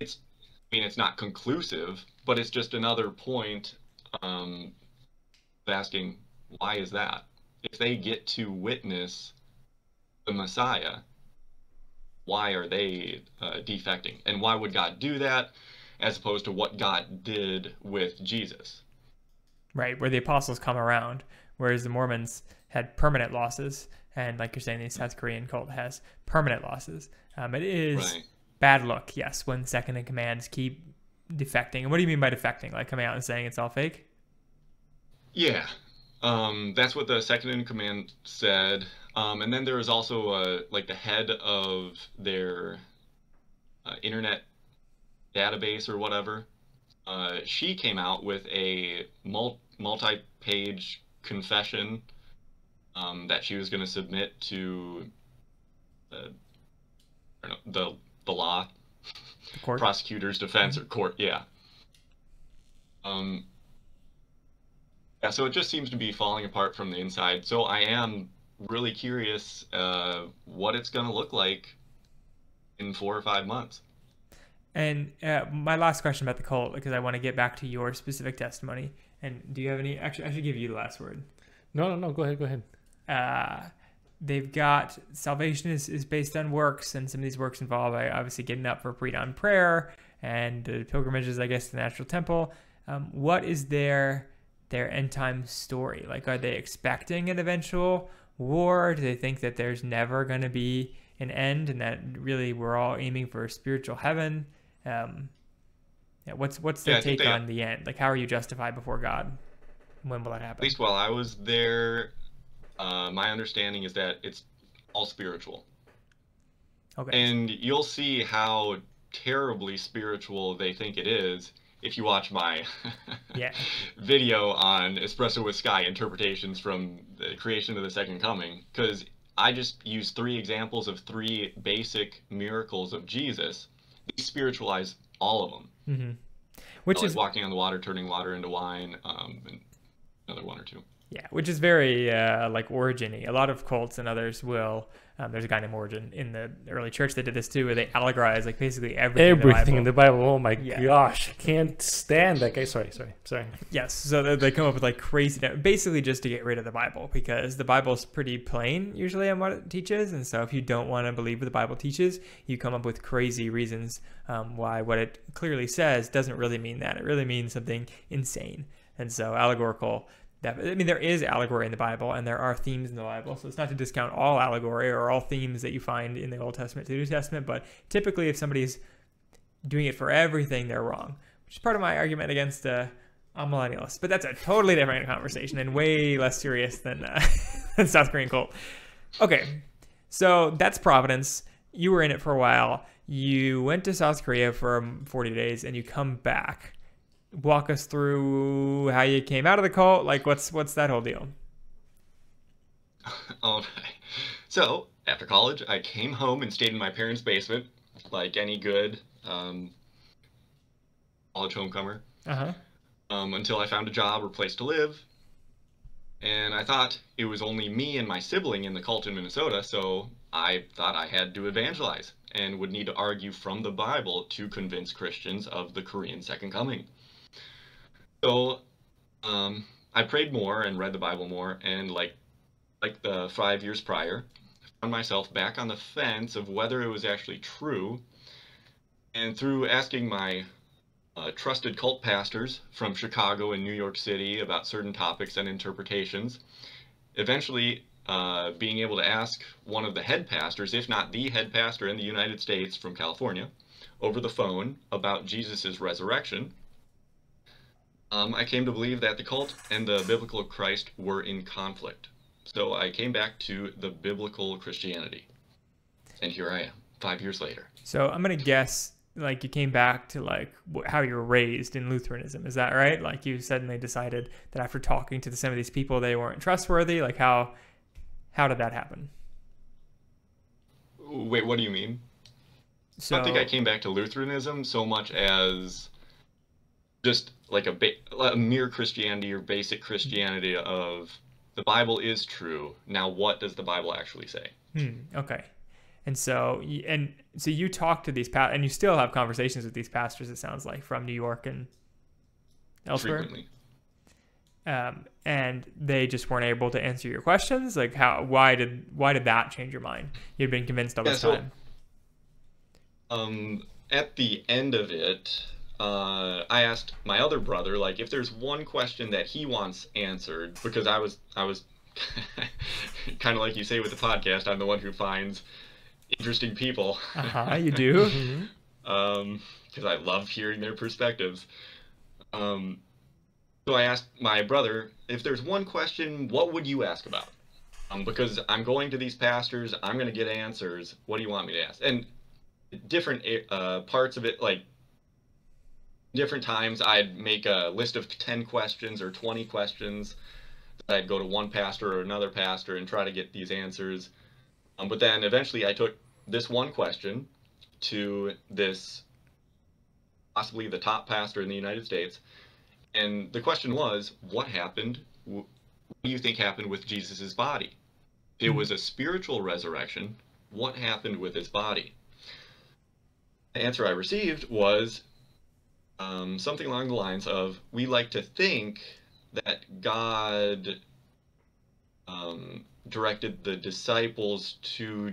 it's, I mean, it's not conclusive, but it's just another point um, asking why is that? If they get to witness the Messiah, why are they uh, defecting? And why would God do that as opposed to what God did with Jesus? Right, where the apostles come around, whereas the Mormons had permanent losses, and like you're saying, the South Korean cult has permanent losses. Um, it is Right. bad luck, yes, when second in commands keep defecting. And what do you mean by defecting? Like coming out and saying it's all fake? Yeah, um, that's what the second in command said. Um, and then there was also uh, like the head of their uh, internet database or whatever. Uh, she came out with a multi-page confession um, that she was going to submit to know, the the law court? prosecutor's defense or court yeah um yeah so it just seems to be falling apart from the inside so i am really curious uh what it's going to look like in four or five months And uh, my last question about the cult, because I want to get back to your specific testimony. And do you have any? Actually, I should give you the last word. No, no, no. Go ahead. Go ahead. uh, they've got salvation is, is based on works, and some of these works involve uh, obviously getting up for pre-dawn prayer and the pilgrimages, I guess, to the natural temple. Um, what is their their end time story? Like, are they expecting an eventual war? Do they think that there's never going to be an end, and that really we're all aiming for a spiritual heaven? Um, yeah, what's what's their Yeah, take on the end? Like, how are you justified before God? When will that happen? at least while i was there uh, my understanding is that it's all spiritual Okay. and you'll see how terribly spiritual they think it is if you watch my <laughs> Yeah. video on Espresso with Sky interpretations from the creation of the Second Coming, because I just used three examples of three basic miracles of Jesus. They spiritualize all of them. hmm Which like is walking on the water, turning water into wine, um, and another one or two. Yeah, which is very uh, like origin-y. A lot of cults and others will. Um, there's a guy named Origen in the early church that did this too, where they allegorize like basically everything. Everything in in the the Bible. Oh my Yeah. gosh, I can't stand that guy. Sorry, sorry, sorry. Yes, so they- they come up with like crazy, basically just to get rid of the Bible because the Bible's pretty plain usually on what it teaches, and so if you don't want to believe what the Bible teaches, you come up with crazy reasons um, why what it clearly says doesn't really mean that. It really means something insane, and so allegorical. That I mean, there is allegory in the Bible, and there are themes in the Bible, so it's not to discount all allegory or all themes that you find in the Old Testament to the New Testament, but typically, if somebody's doing it for everything, they're wrong, which is part of my argument against. Uh, amillennialist, but that's a totally different conversation and way less serious than, uh, <laughs> than South Korean cult. Okay, so that's Providence. You were in it for a while. You went to South Korea for um, 40 days, and you come back. Walk us through how you came out of the cult. Like, what's what's that whole deal? <laughs> All right. So after college, I came home and stayed in my parents' basement, like any good um, college homecomer, Uh huh. um, until I found a job or place to live. And I thought it was only me and my sibling in the cult in Minnesota, so I thought I had to evangelize and would need to argue from the Bible to convince Christians of the Korean Second Coming. So um, I prayed more and read the Bible more, and like like the five years prior, I found myself back on the fence of whether it was actually true. And through asking my uh, trusted cult pastors from Chicago and New York City about certain topics and interpretations, eventually uh, being able to ask one of the head pastors, if not the head pastor in the United States from California, over the phone about Jesus' resurrection, um, I came to believe that the cult and the biblical Christ were in conflict. So I came back to the biblical Christianity. And here I am, five years later. So I'm gonna guess like you came back to like how you were raised in Lutheranism. Is that right? Like you suddenly decided that after talking to some of these people, they weren't trustworthy. Like how how did that happen? Wait, what do you mean? So I don't think I came back to Lutheranism so much as just like a, ba- a mere Christianity or basic Christianity of the Bible is true. Now, what does the Bible actually say? Hmm, okay. And so, and so you talk to these past, and you still have conversations with these pastors. It sounds like from New York and elsewhere. Frequently. Um, and they just weren't able to answer your questions. Like, how? Why did? Why did that change your mind? You'd been convinced all Yeah, this so- time. Um, at the end of it, uh, I asked my other brother, like, if there's one question that he wants answered, because I was, I was, <laughs> kind of like you say with the podcast, I'm the one who finds interesting people. Uh huh. You <laughs> do. Mhm. um, because I love hearing their perspectives. Um, so I asked my brother, if there's one question, what would you ask about? Um, because I'm going to these pastors, I'm going to get answers. What do you want me to ask? And different uh, parts of it, like different times, I'd make a list of 10 questions or 20 questions. I'd go to one pastor or another pastor and try to get these answers. Um, but then eventually I took this one question to this possibly the top pastor in the United States. And the question was, what happened? What do you think happened with Jesus' body? It was a spiritual resurrection. What happened with his body? The answer I received was um, something along the lines of, we like to think that God um, directed the disciples to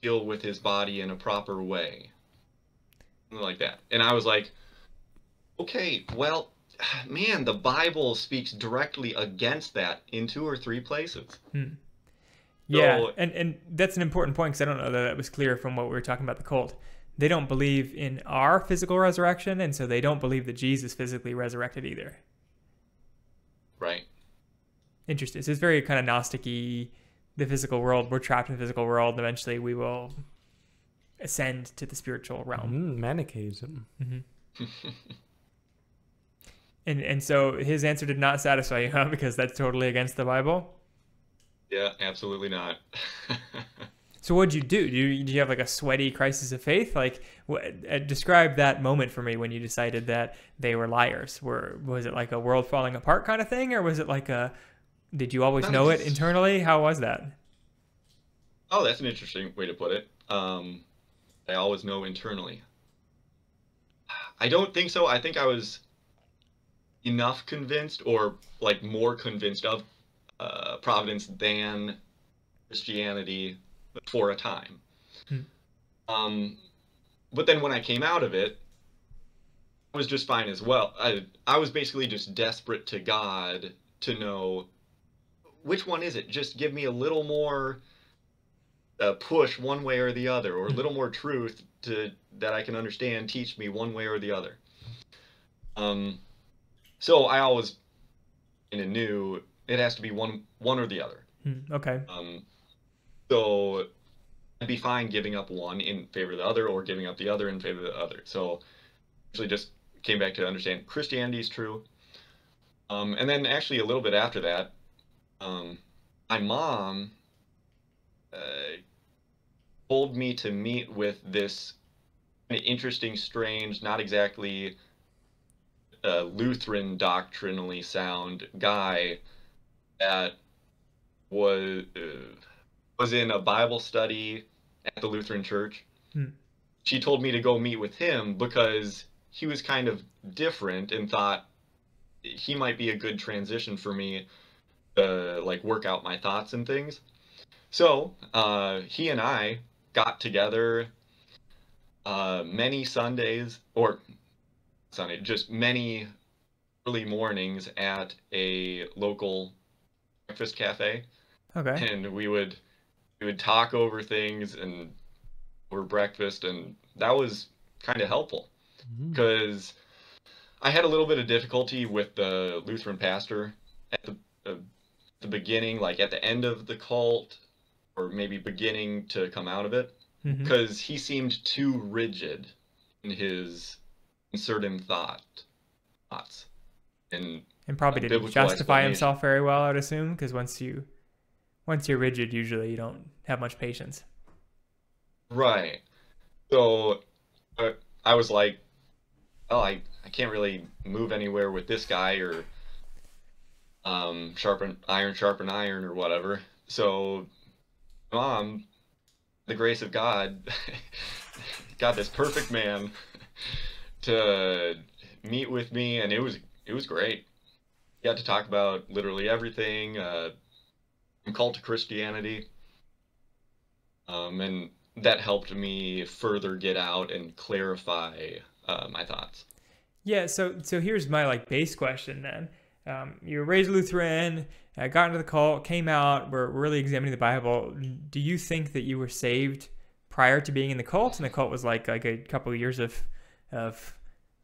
deal with his body in a proper way. Something like that. And I was like, okay, well, man, the Bible speaks directly against that in two or three places. Yeah, So- and and that's an important point because I don't know that that was clear from what we were talking about the cult. They don't believe in our physical resurrection, and so they don't believe that Jesus physically resurrected either. Right? Interesting. So it's very kind of gnostic-y. The physical world, we're trapped in the physical world. And eventually, we will ascend to the spiritual realm. Mm, Manichaeism. <laughs> And and so his answer did not satisfy you, huh? <laughs> Because that's totally against the Bible. Yeah, absolutely not. <laughs> So what'd you do? Do you, you have like a sweaty crisis of faith? Like, what, uh, describe that moment for me when you decided that they were liars. Were was it like a world falling apart kind of thing, or was it like a did you always Not know it internally? How was that? Oh, that's an interesting way to put it. Um, I always know internally. I don't think so. I think I was enough convinced, or like more convinced of uh, Providence than Christianity for a time. Hmm. Um, but then when I came out of it, I was just fine as well. I I was basically just desperate to God to know which one is it. Just give me a little more uh, push one way or the other, or a little more truth to that I can understand. Teach me one way or the other. Um, so I always of knew it has to be one one or the other. Hmm, Okay. Um, so I'd be fine giving up one in favor of the other, or giving up the other in favor of the other. So actually, just came back to understand Christianity is true. Um, and then actually a little bit after that, um, my mom uh, told me to meet with this interesting, strange, not exactly uh, Lutheran doctrinally sound guy that was uh, was in a Bible study at the Lutheran Church. Hmm. She told me to go meet with him because he was kind of different and thought he might be a good transition for me to like work out my thoughts and things. So uh, he and I got together uh, many Sundays or Sunday, just many early mornings at a local breakfast cafe, Okay. and we would would talk over things and over breakfast, and that was kind of helpful because I had a little bit of difficulty with the Lutheran pastor at the uh, the beginning, like at the end of the cult, or maybe beginning to come out of it, because he seemed too rigid in his certain thought thoughts, and And probably didn't justify himself very well, I'd assume, because once you once you're rigid, usually you don't have much patience. Right. So uh, I was like, oh, I, I can't really move anywhere with this guy or um, sharpen iron, sharpen iron or whatever. So, mom, the grace of God, <laughs> got this perfect man <laughs> to meet with me, and it was it was great. Got to talk about literally everything, uh, from cult to Christianity. Um, and that helped me further get out and clarify uh, my thoughts. Yeah, so so here's my like base question then. Um, you were raised Lutheran, uh, got into the cult, came out, were really examining the Bible. Do you think that you were saved prior to being in the cult, and the cult was like like a couple of years of of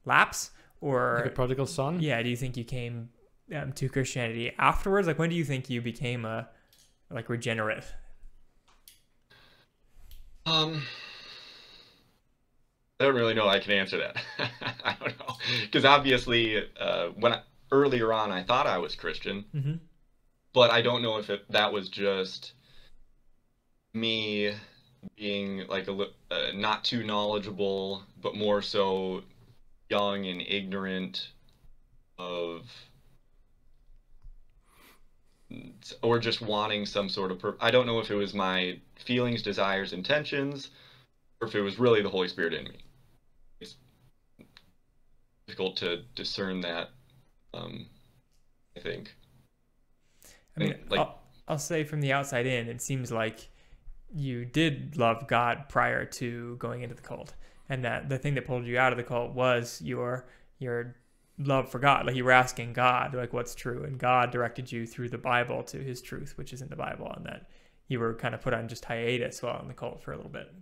lapse, or Like a prodigal son. yeah, do you think you came um, to Christianity afterwards? Like when do you think you became a like regenerate? Um, I don't really know. I can answer that. <laughs> I don't know because obviously, uh, when I, earlier on I thought I was Christian, Mm-hmm. but I don't know if it, that was just me being like a uh, not too knowledgeable, but more so young and ignorant of or just wanting some sort of pur- I don't know if it was my feelings, desires, intentions, or if it was really the Holy Spirit in me. It's difficult to discern that. Um, I think. I mean, And, like- I'll, I'll say from the outside in, it seems like you did love God prior to going into the cult, and that the thing that pulled you out of the cult was your your love for God. Like you were asking God, like what's true, and God directed you through the Bible to His truth, which is in the Bible, and that you were kind of put on just hiatus while in the cult for a little bit.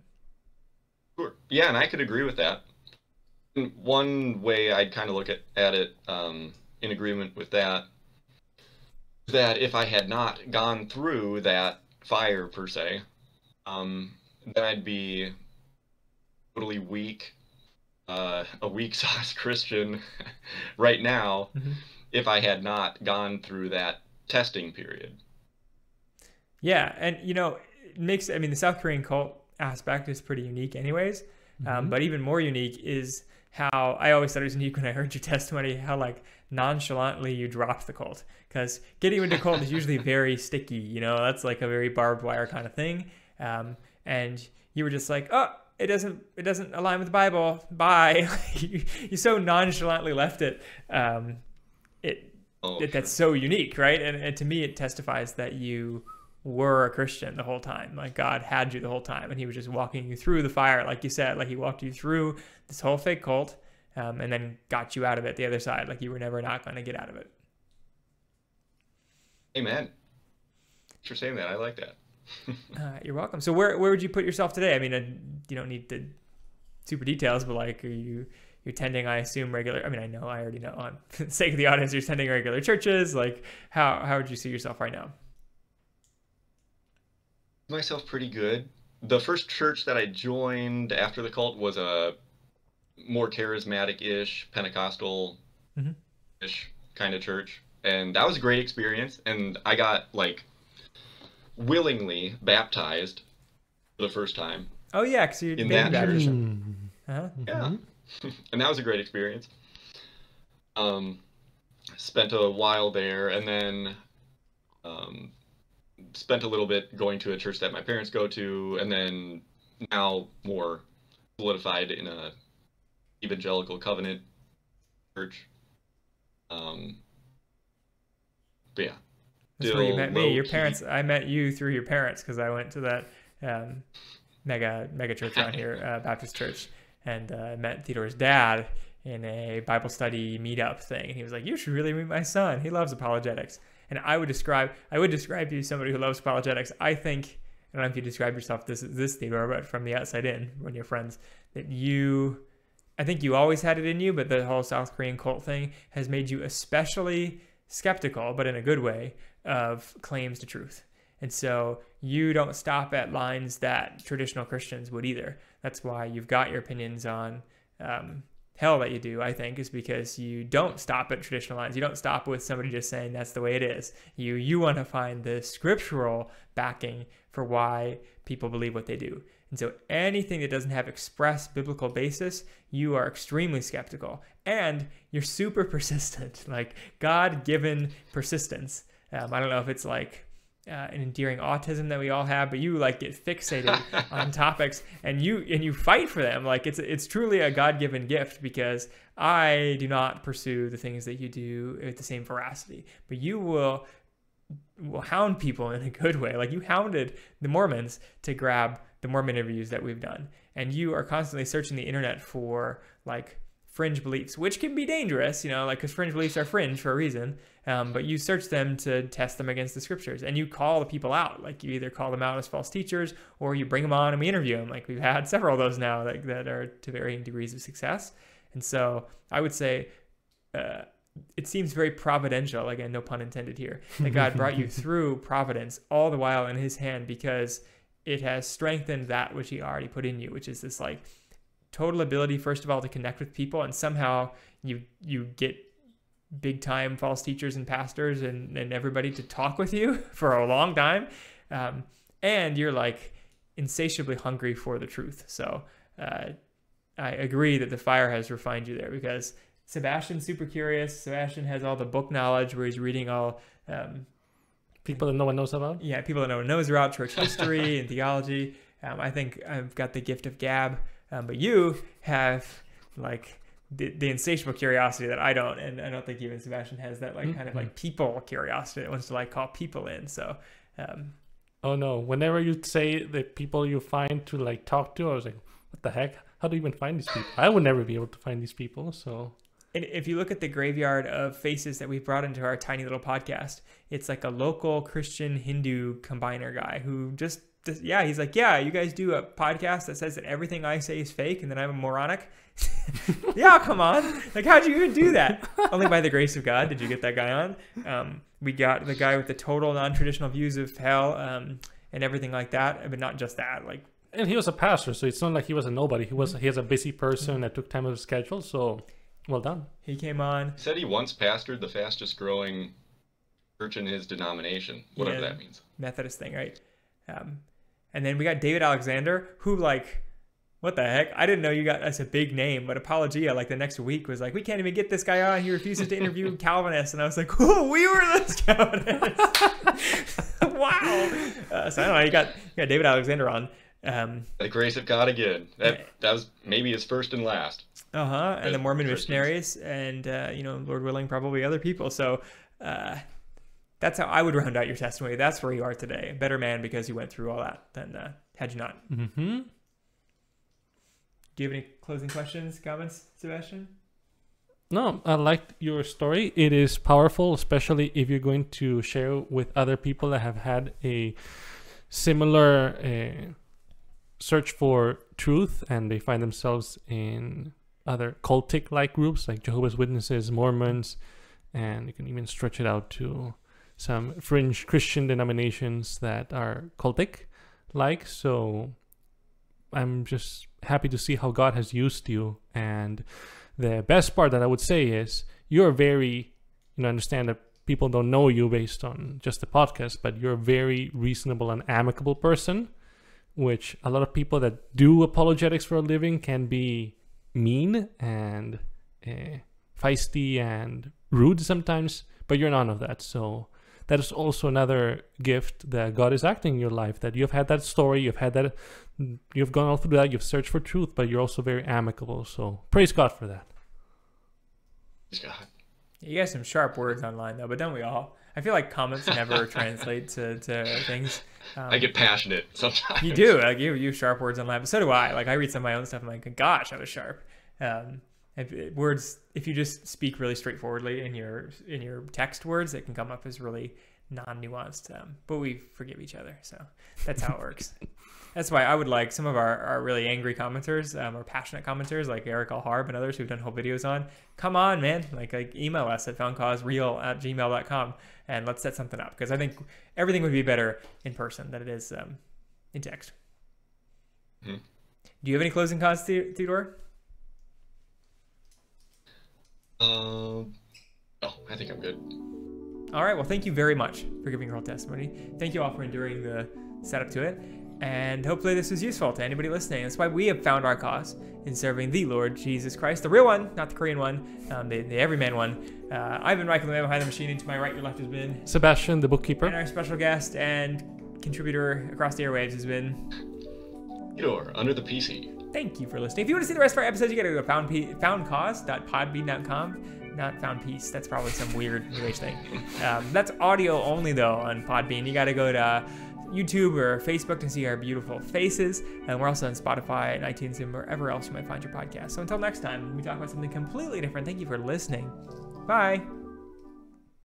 Sure. Yeah, and I could agree with that. One way I'd kind of look at, at it um, in agreement with that, that if I had not gone through that fire per se, um, then I'd be totally weak, uh, a weak <laughs> sauce Christian <laughs> right now Mhm. if I had not gone through that testing period. Yeah, and you know, it makes I mean the South Korean cult aspect is pretty unique, anyways. Um, but even more unique is how I always thought it was unique when I heard your <laughs> testimony, how like nonchalantly you dropped the cult. Because getting into cult is usually very sticky, you know, that's like a very barbed wire kind of thing. Um, and you were just like, oh, it doesn't it doesn't align with the Bible. Bye. <laughs> you, you so nonchalantly left it. Um, it, Oh, it that's so unique, right? And, and to me, it testifies that you were a Christian the whole time. Like God had you the whole time, and He was just walking you through the fire, like you said. Like He walked you through this whole fake cult, um, and then got you out of it the other side. Like you were never not going to get out of it. Amen. Thanks for saying that. I like that. <laughs> Uh, you're welcome. So where where would you put yourself today? I mean, uh, you don't need the super details, but like, are you you're attending? I assume regular. I mean, I know I already know. On <laughs> the sake of the audience, you're attending regular churches. Like, how how would you see yourself right now? myself pretty good. The first church that I joined after the cult was a more charismatic-ish, Pentecostal-ish Mhm. kind of church, and that was a great experience. And I got like willingly baptized for the first time. Oh yeah, because you're In that baptism. Mm. Uh-huh. Yeah, <laughs> and that was a great experience. Um, spent a while there, and then um, spent a little bit going to a church that my parents go to, and then now more solidified in a evangelical covenant church. Um, but yeah, That's where you met me. Your parents. I met you through your parents because I went to that um, mega mega church around here, uh, <laughs> Baptist church, and uh, met Theodore's dad in a Bible study meetup thing. And he was like, "You should really meet my son. He loves apologetics." And I would describe I would describe you as somebody who loves apologetics. I think I don't know if you describe yourself this this Theodore, but from the outside in, when you're friends, that you. I think you always had it in you, but the whole South Korean cult thing has made you especially skeptical, but in a good way, of claims to truth. And so you don't stop at lines that traditional Christians would either. That's why you've got your opinions on um, hell that you do, I think, is because you don't stop at traditional lines. You don't stop with somebody just saying that's the way it is. You you want to find the scriptural backing for why people believe what they do. And so anything that doesn't have express biblical basis, you are extremely skeptical. And you're super <laughs> persistent, like God given persistence. Um, I don't know if it's like uh, an endearing autism that we all have, but you like get fixated <laughs> on topics and you and you fight for them. Like it's it's truly a God given gift because I do not pursue the things that you do with the same veracity, but you will will hound people in a good way. Like you hounded the Mormons to grab the Mormon interviews that we've done, and you are constantly searching the internet for like fringe beliefs, which can be dangerous, you know, like because fringe beliefs are fringe for a reason. Um, but you search them to test them against the scriptures, and you call the people out. Like you either call them out as false teachers, or you bring them on and we interview them. Like we've had <laughs> several of those now that, that are to varying degrees of success. And so I would say. Uh, it seems very providential again no pun intended here that god brought you <laughs> through providence all the while in his hand because it has strengthened that which he already put in you which is this like total ability first of all to connect with people and somehow you you get big time false teachers and pastors and, and everybody to talk with you <laughs> for a long time um, and you're like insatiably hungry for the truth so uh, i agree that the fire has refined you there because Sebastian's super curious. Sebastian has all the book knowledge where he's reading all, um, People that no one knows about. yeah, people that no one knows about church history <laughs> and theology. Um, I think I've got the gift of gab, um, but you have like the, the insatiable curiosity that I don't, and I don't think even Sebastian has that like kind of like people curiosity that wants to like call people in. So, um, Oh no! Whenever you say the people you find to like talk to, I was like, "What the heck? How do you even find these people? I would never be able to find these people." So And if you look at the graveyard of faces that we've brought into our tiny little podcast, it's like a local Christian Hindu combiner guy who just, just- yeah, he's like, yeah, you guys do a podcast that says that everything I say is fake and then I'm a moronic. <laughs> yeah, come on. Like, how'd you even do that? <laughs> Only by the grace of God did you get that guy on. Um, we got the guy with the total non-traditional views of hell um, and everything like that, but not just that. Like, and he was a pastor, so it's not like he was a nobody. He was he was a busy person that took time out of his schedule. So well done. he came on. Said he once pastored the fastest growing church in his denomination, whatever Yeah. that means. Methodist thing, right? Um, and then we got David Alexander, who like what the heck? I didn't know you got us a big name, but Apologia, like the next week, was like, we can't even get this guy on. He refuses to interview <laughs> Calvinists. And I was like, oh, we were those <laughs> Calvinists. <laughs> wow. Uh, so I don't know. You got, you got David Alexander on. Um, The grace of God again. That that was maybe his first and last. uh huh. And the Mormon Christians. missionaries, and, uh, you know, Lord willing, probably other people. So, uh, that's how I would <laughs> round out your testimony. That's where you are today. A better man because you went through all that than uh, had you not. Mm-hmm. Do you have any closing questions, comments, Sebastian? No, I liked your story. It is powerful, especially if you're going to share with other people that have had a similar uh, search for truth and they find themselves in other cultic like groups like Jehovah's Witnesses, Mormons, and you can even stretch it out to some fringe Christian denominations that are cultic like. So I'm just happy to see how God has used you and the best part that I would say is you're very, you know, understand that people don't know you based on just the podcast, but you're a very reasonable and amicable person, which a lot of people that do apologetics for a living can be mean and uh, feisty and rude sometimes, but you're none of that. So that is also another gift that God is acting in your life. That you've had that story, you've had that, you've gone all through that, you've searched for truth, but you're also very amicable. So praise God for that. Praise God. You got some sharp words online though, but don't we all? I feel like comments never <laughs> translate to, to things. Um, I get passionate sometimes. you do like you use sharp words online, but so do I. Like I read some of my own stuff, I'm like, gosh, I was sharp. Um, if, if words, if you just speak really straightforwardly in your in your text words, it can come up as really non-nuanced. Um, but we forgive each other, so that's how it works. <laughs> That's why I would like some of our, our really angry commenters um, or passionate commenters like Eric Alharb and others who've done whole videos on. Come on, man. Like, like email us at foundcausereal at gmail.com and let's set something up because I think everything would be better in person than it is um, in text. Mhm. Do you have any closing The- Theodore? Um, oh, I think I'm good. All right. Well, thank you very much for giving your whole testimony. Thank you all for enduring the setup to it. And hopefully, this was useful to anybody listening. That's why we have found our cause in serving the Lord Jesus Christ, the real one, not the Korean one, um, the, the everyman one. Uh, I've been Michael, the man behind the machine, and to my right, your left has been. Sebastian, the bookkeeper. And our special guest and contributor across the airwaves has been. Theodore, under the PC. Thank you for listening. If you want to see the rest of our episodes, you gotta go to found foundcause.podbean.com. Not found peace. That's probably some weird new age thing. Um, that's audio only though on Podbean. You gotta go to YouTube or Facebook to see our beautiful faces. And we're also on Spotify and iTunes and wherever else you might find your podcast. So until next time, we talk about something completely different. Thank you for listening. Bye.